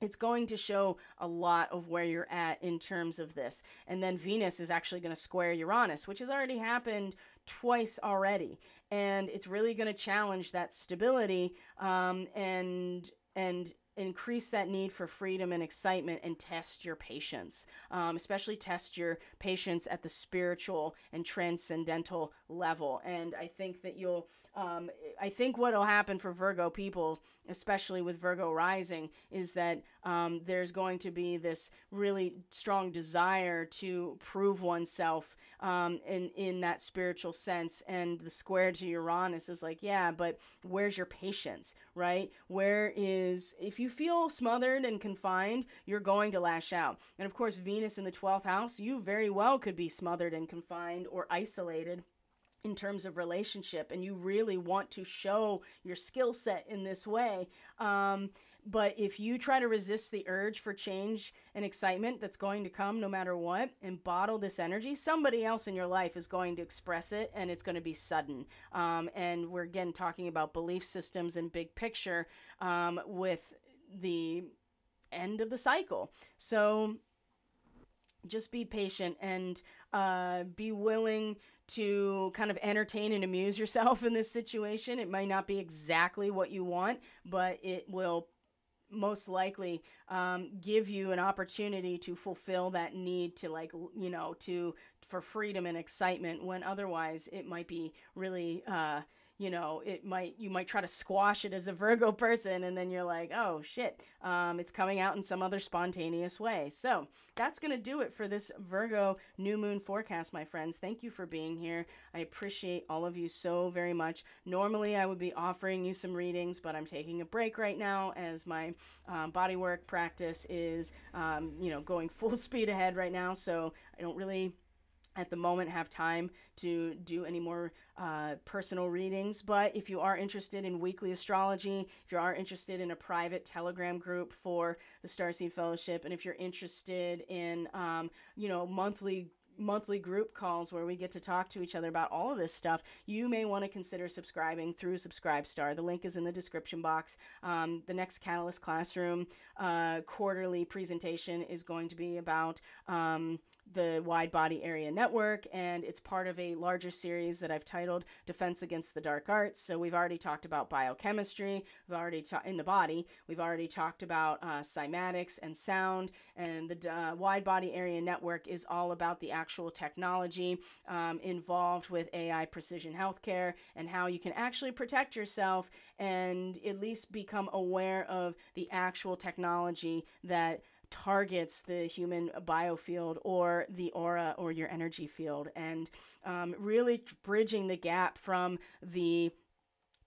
it's going to show a lot of where you're at in terms of this. And then Venus is actually going to square Uranus, which has already happened twice already. And it's really going to challenge that stability um, and and increase that need for freedom and excitement and test your patience, um, especially test your patience at the spiritual and transcendental level. And I think that you'll, um, I think what will happen for Virgo people, especially with Virgo rising, is that um, there's going to be this really strong desire to prove oneself um, in in that spiritual sense. And the square to Uranus is like, yeah, but where's your patience, right? Where is if you feel smothered and confined, you're going to lash out. And of course, Venus in the 12th house, you very well could be smothered and confined or isolated in terms of relationship and you really want to show your skill set in this way um, but if you try to resist the urge for change and excitement that's going to come no matter what and bottle this energy, somebody else in your life is going to express it and it's going to be sudden. Um, and we're again talking about belief systems and big picture um, with the end of the cycle. So just be patient and uh, be willing to kind of entertain and amuse yourself in this situation. It might not be exactly what you want, but it will most likely um, give you an opportunity to fulfill that need to like you know to for freedom and excitement when otherwise it might be really uh, you know it might you might try to squash it as a virgo person and then you're like oh shit um, it's coming out in some other spontaneous way. So that's going to do it for this virgo new moon forecast my friends. Thank you for being here. I appreciate all of you so very much. Normally i would be offering you some readings but i'm taking a break right now as my um, body work practice is um, you know going full speed ahead right now. So i don't really at the moment have time to do any more uh, personal readings. But if you are interested in weekly astrology, if you are interested in a private Telegram group for the Starseed Fellowship, and if you're interested in, um, you know, monthly monthly group calls where we get to talk to each other about all of this stuff, you may want to consider subscribing through Subscribestar. The link is in the description box. Um, the next Catalyst Classroom uh, quarterly presentation is going to be about um, the Wide Body Area Network, and it's part of a larger series that I've titled Defense Against the Dark Arts. So we've already talked about biochemistry, we've already in the body, we've already talked about uh, cymatics and sound, and the uh, Wide Body Area Network is all about the actual technology um, involved with AI precision healthcare and how you can actually protect yourself and at least become aware of the actual technology that targets the human biofield or the aura or your energy field, and um, really bridging the gap from the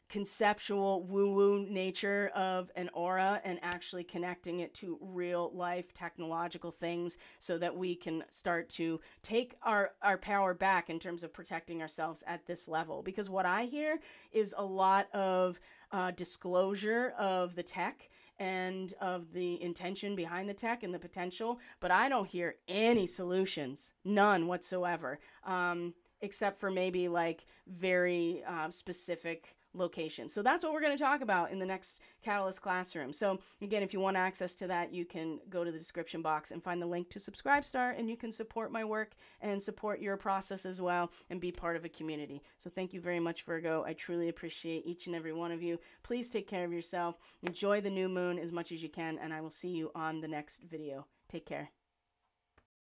conceptual woo woo nature of an aura and actually connecting it to real life technological things so that we can start to take our, our power back in terms of protecting ourselves at this level. Because what I hear is a lot of uh, disclosure of the tech and of the intention behind the tech and the potential, but I don't hear any solutions, none whatsoever, um, except for maybe like very uh, specific location. So that's what we're going to talk about in the next Catalyst Classroom. So again, if you want access to that, you can go to the description box and find the link to Subscribestar and you can support my work and support your process as well and be part of a community. So thank you very much, Virgo. I truly appreciate each and every one of you. Please take care of yourself. Enjoy the new moon as much as you can, and I will see you on the next video. Take care.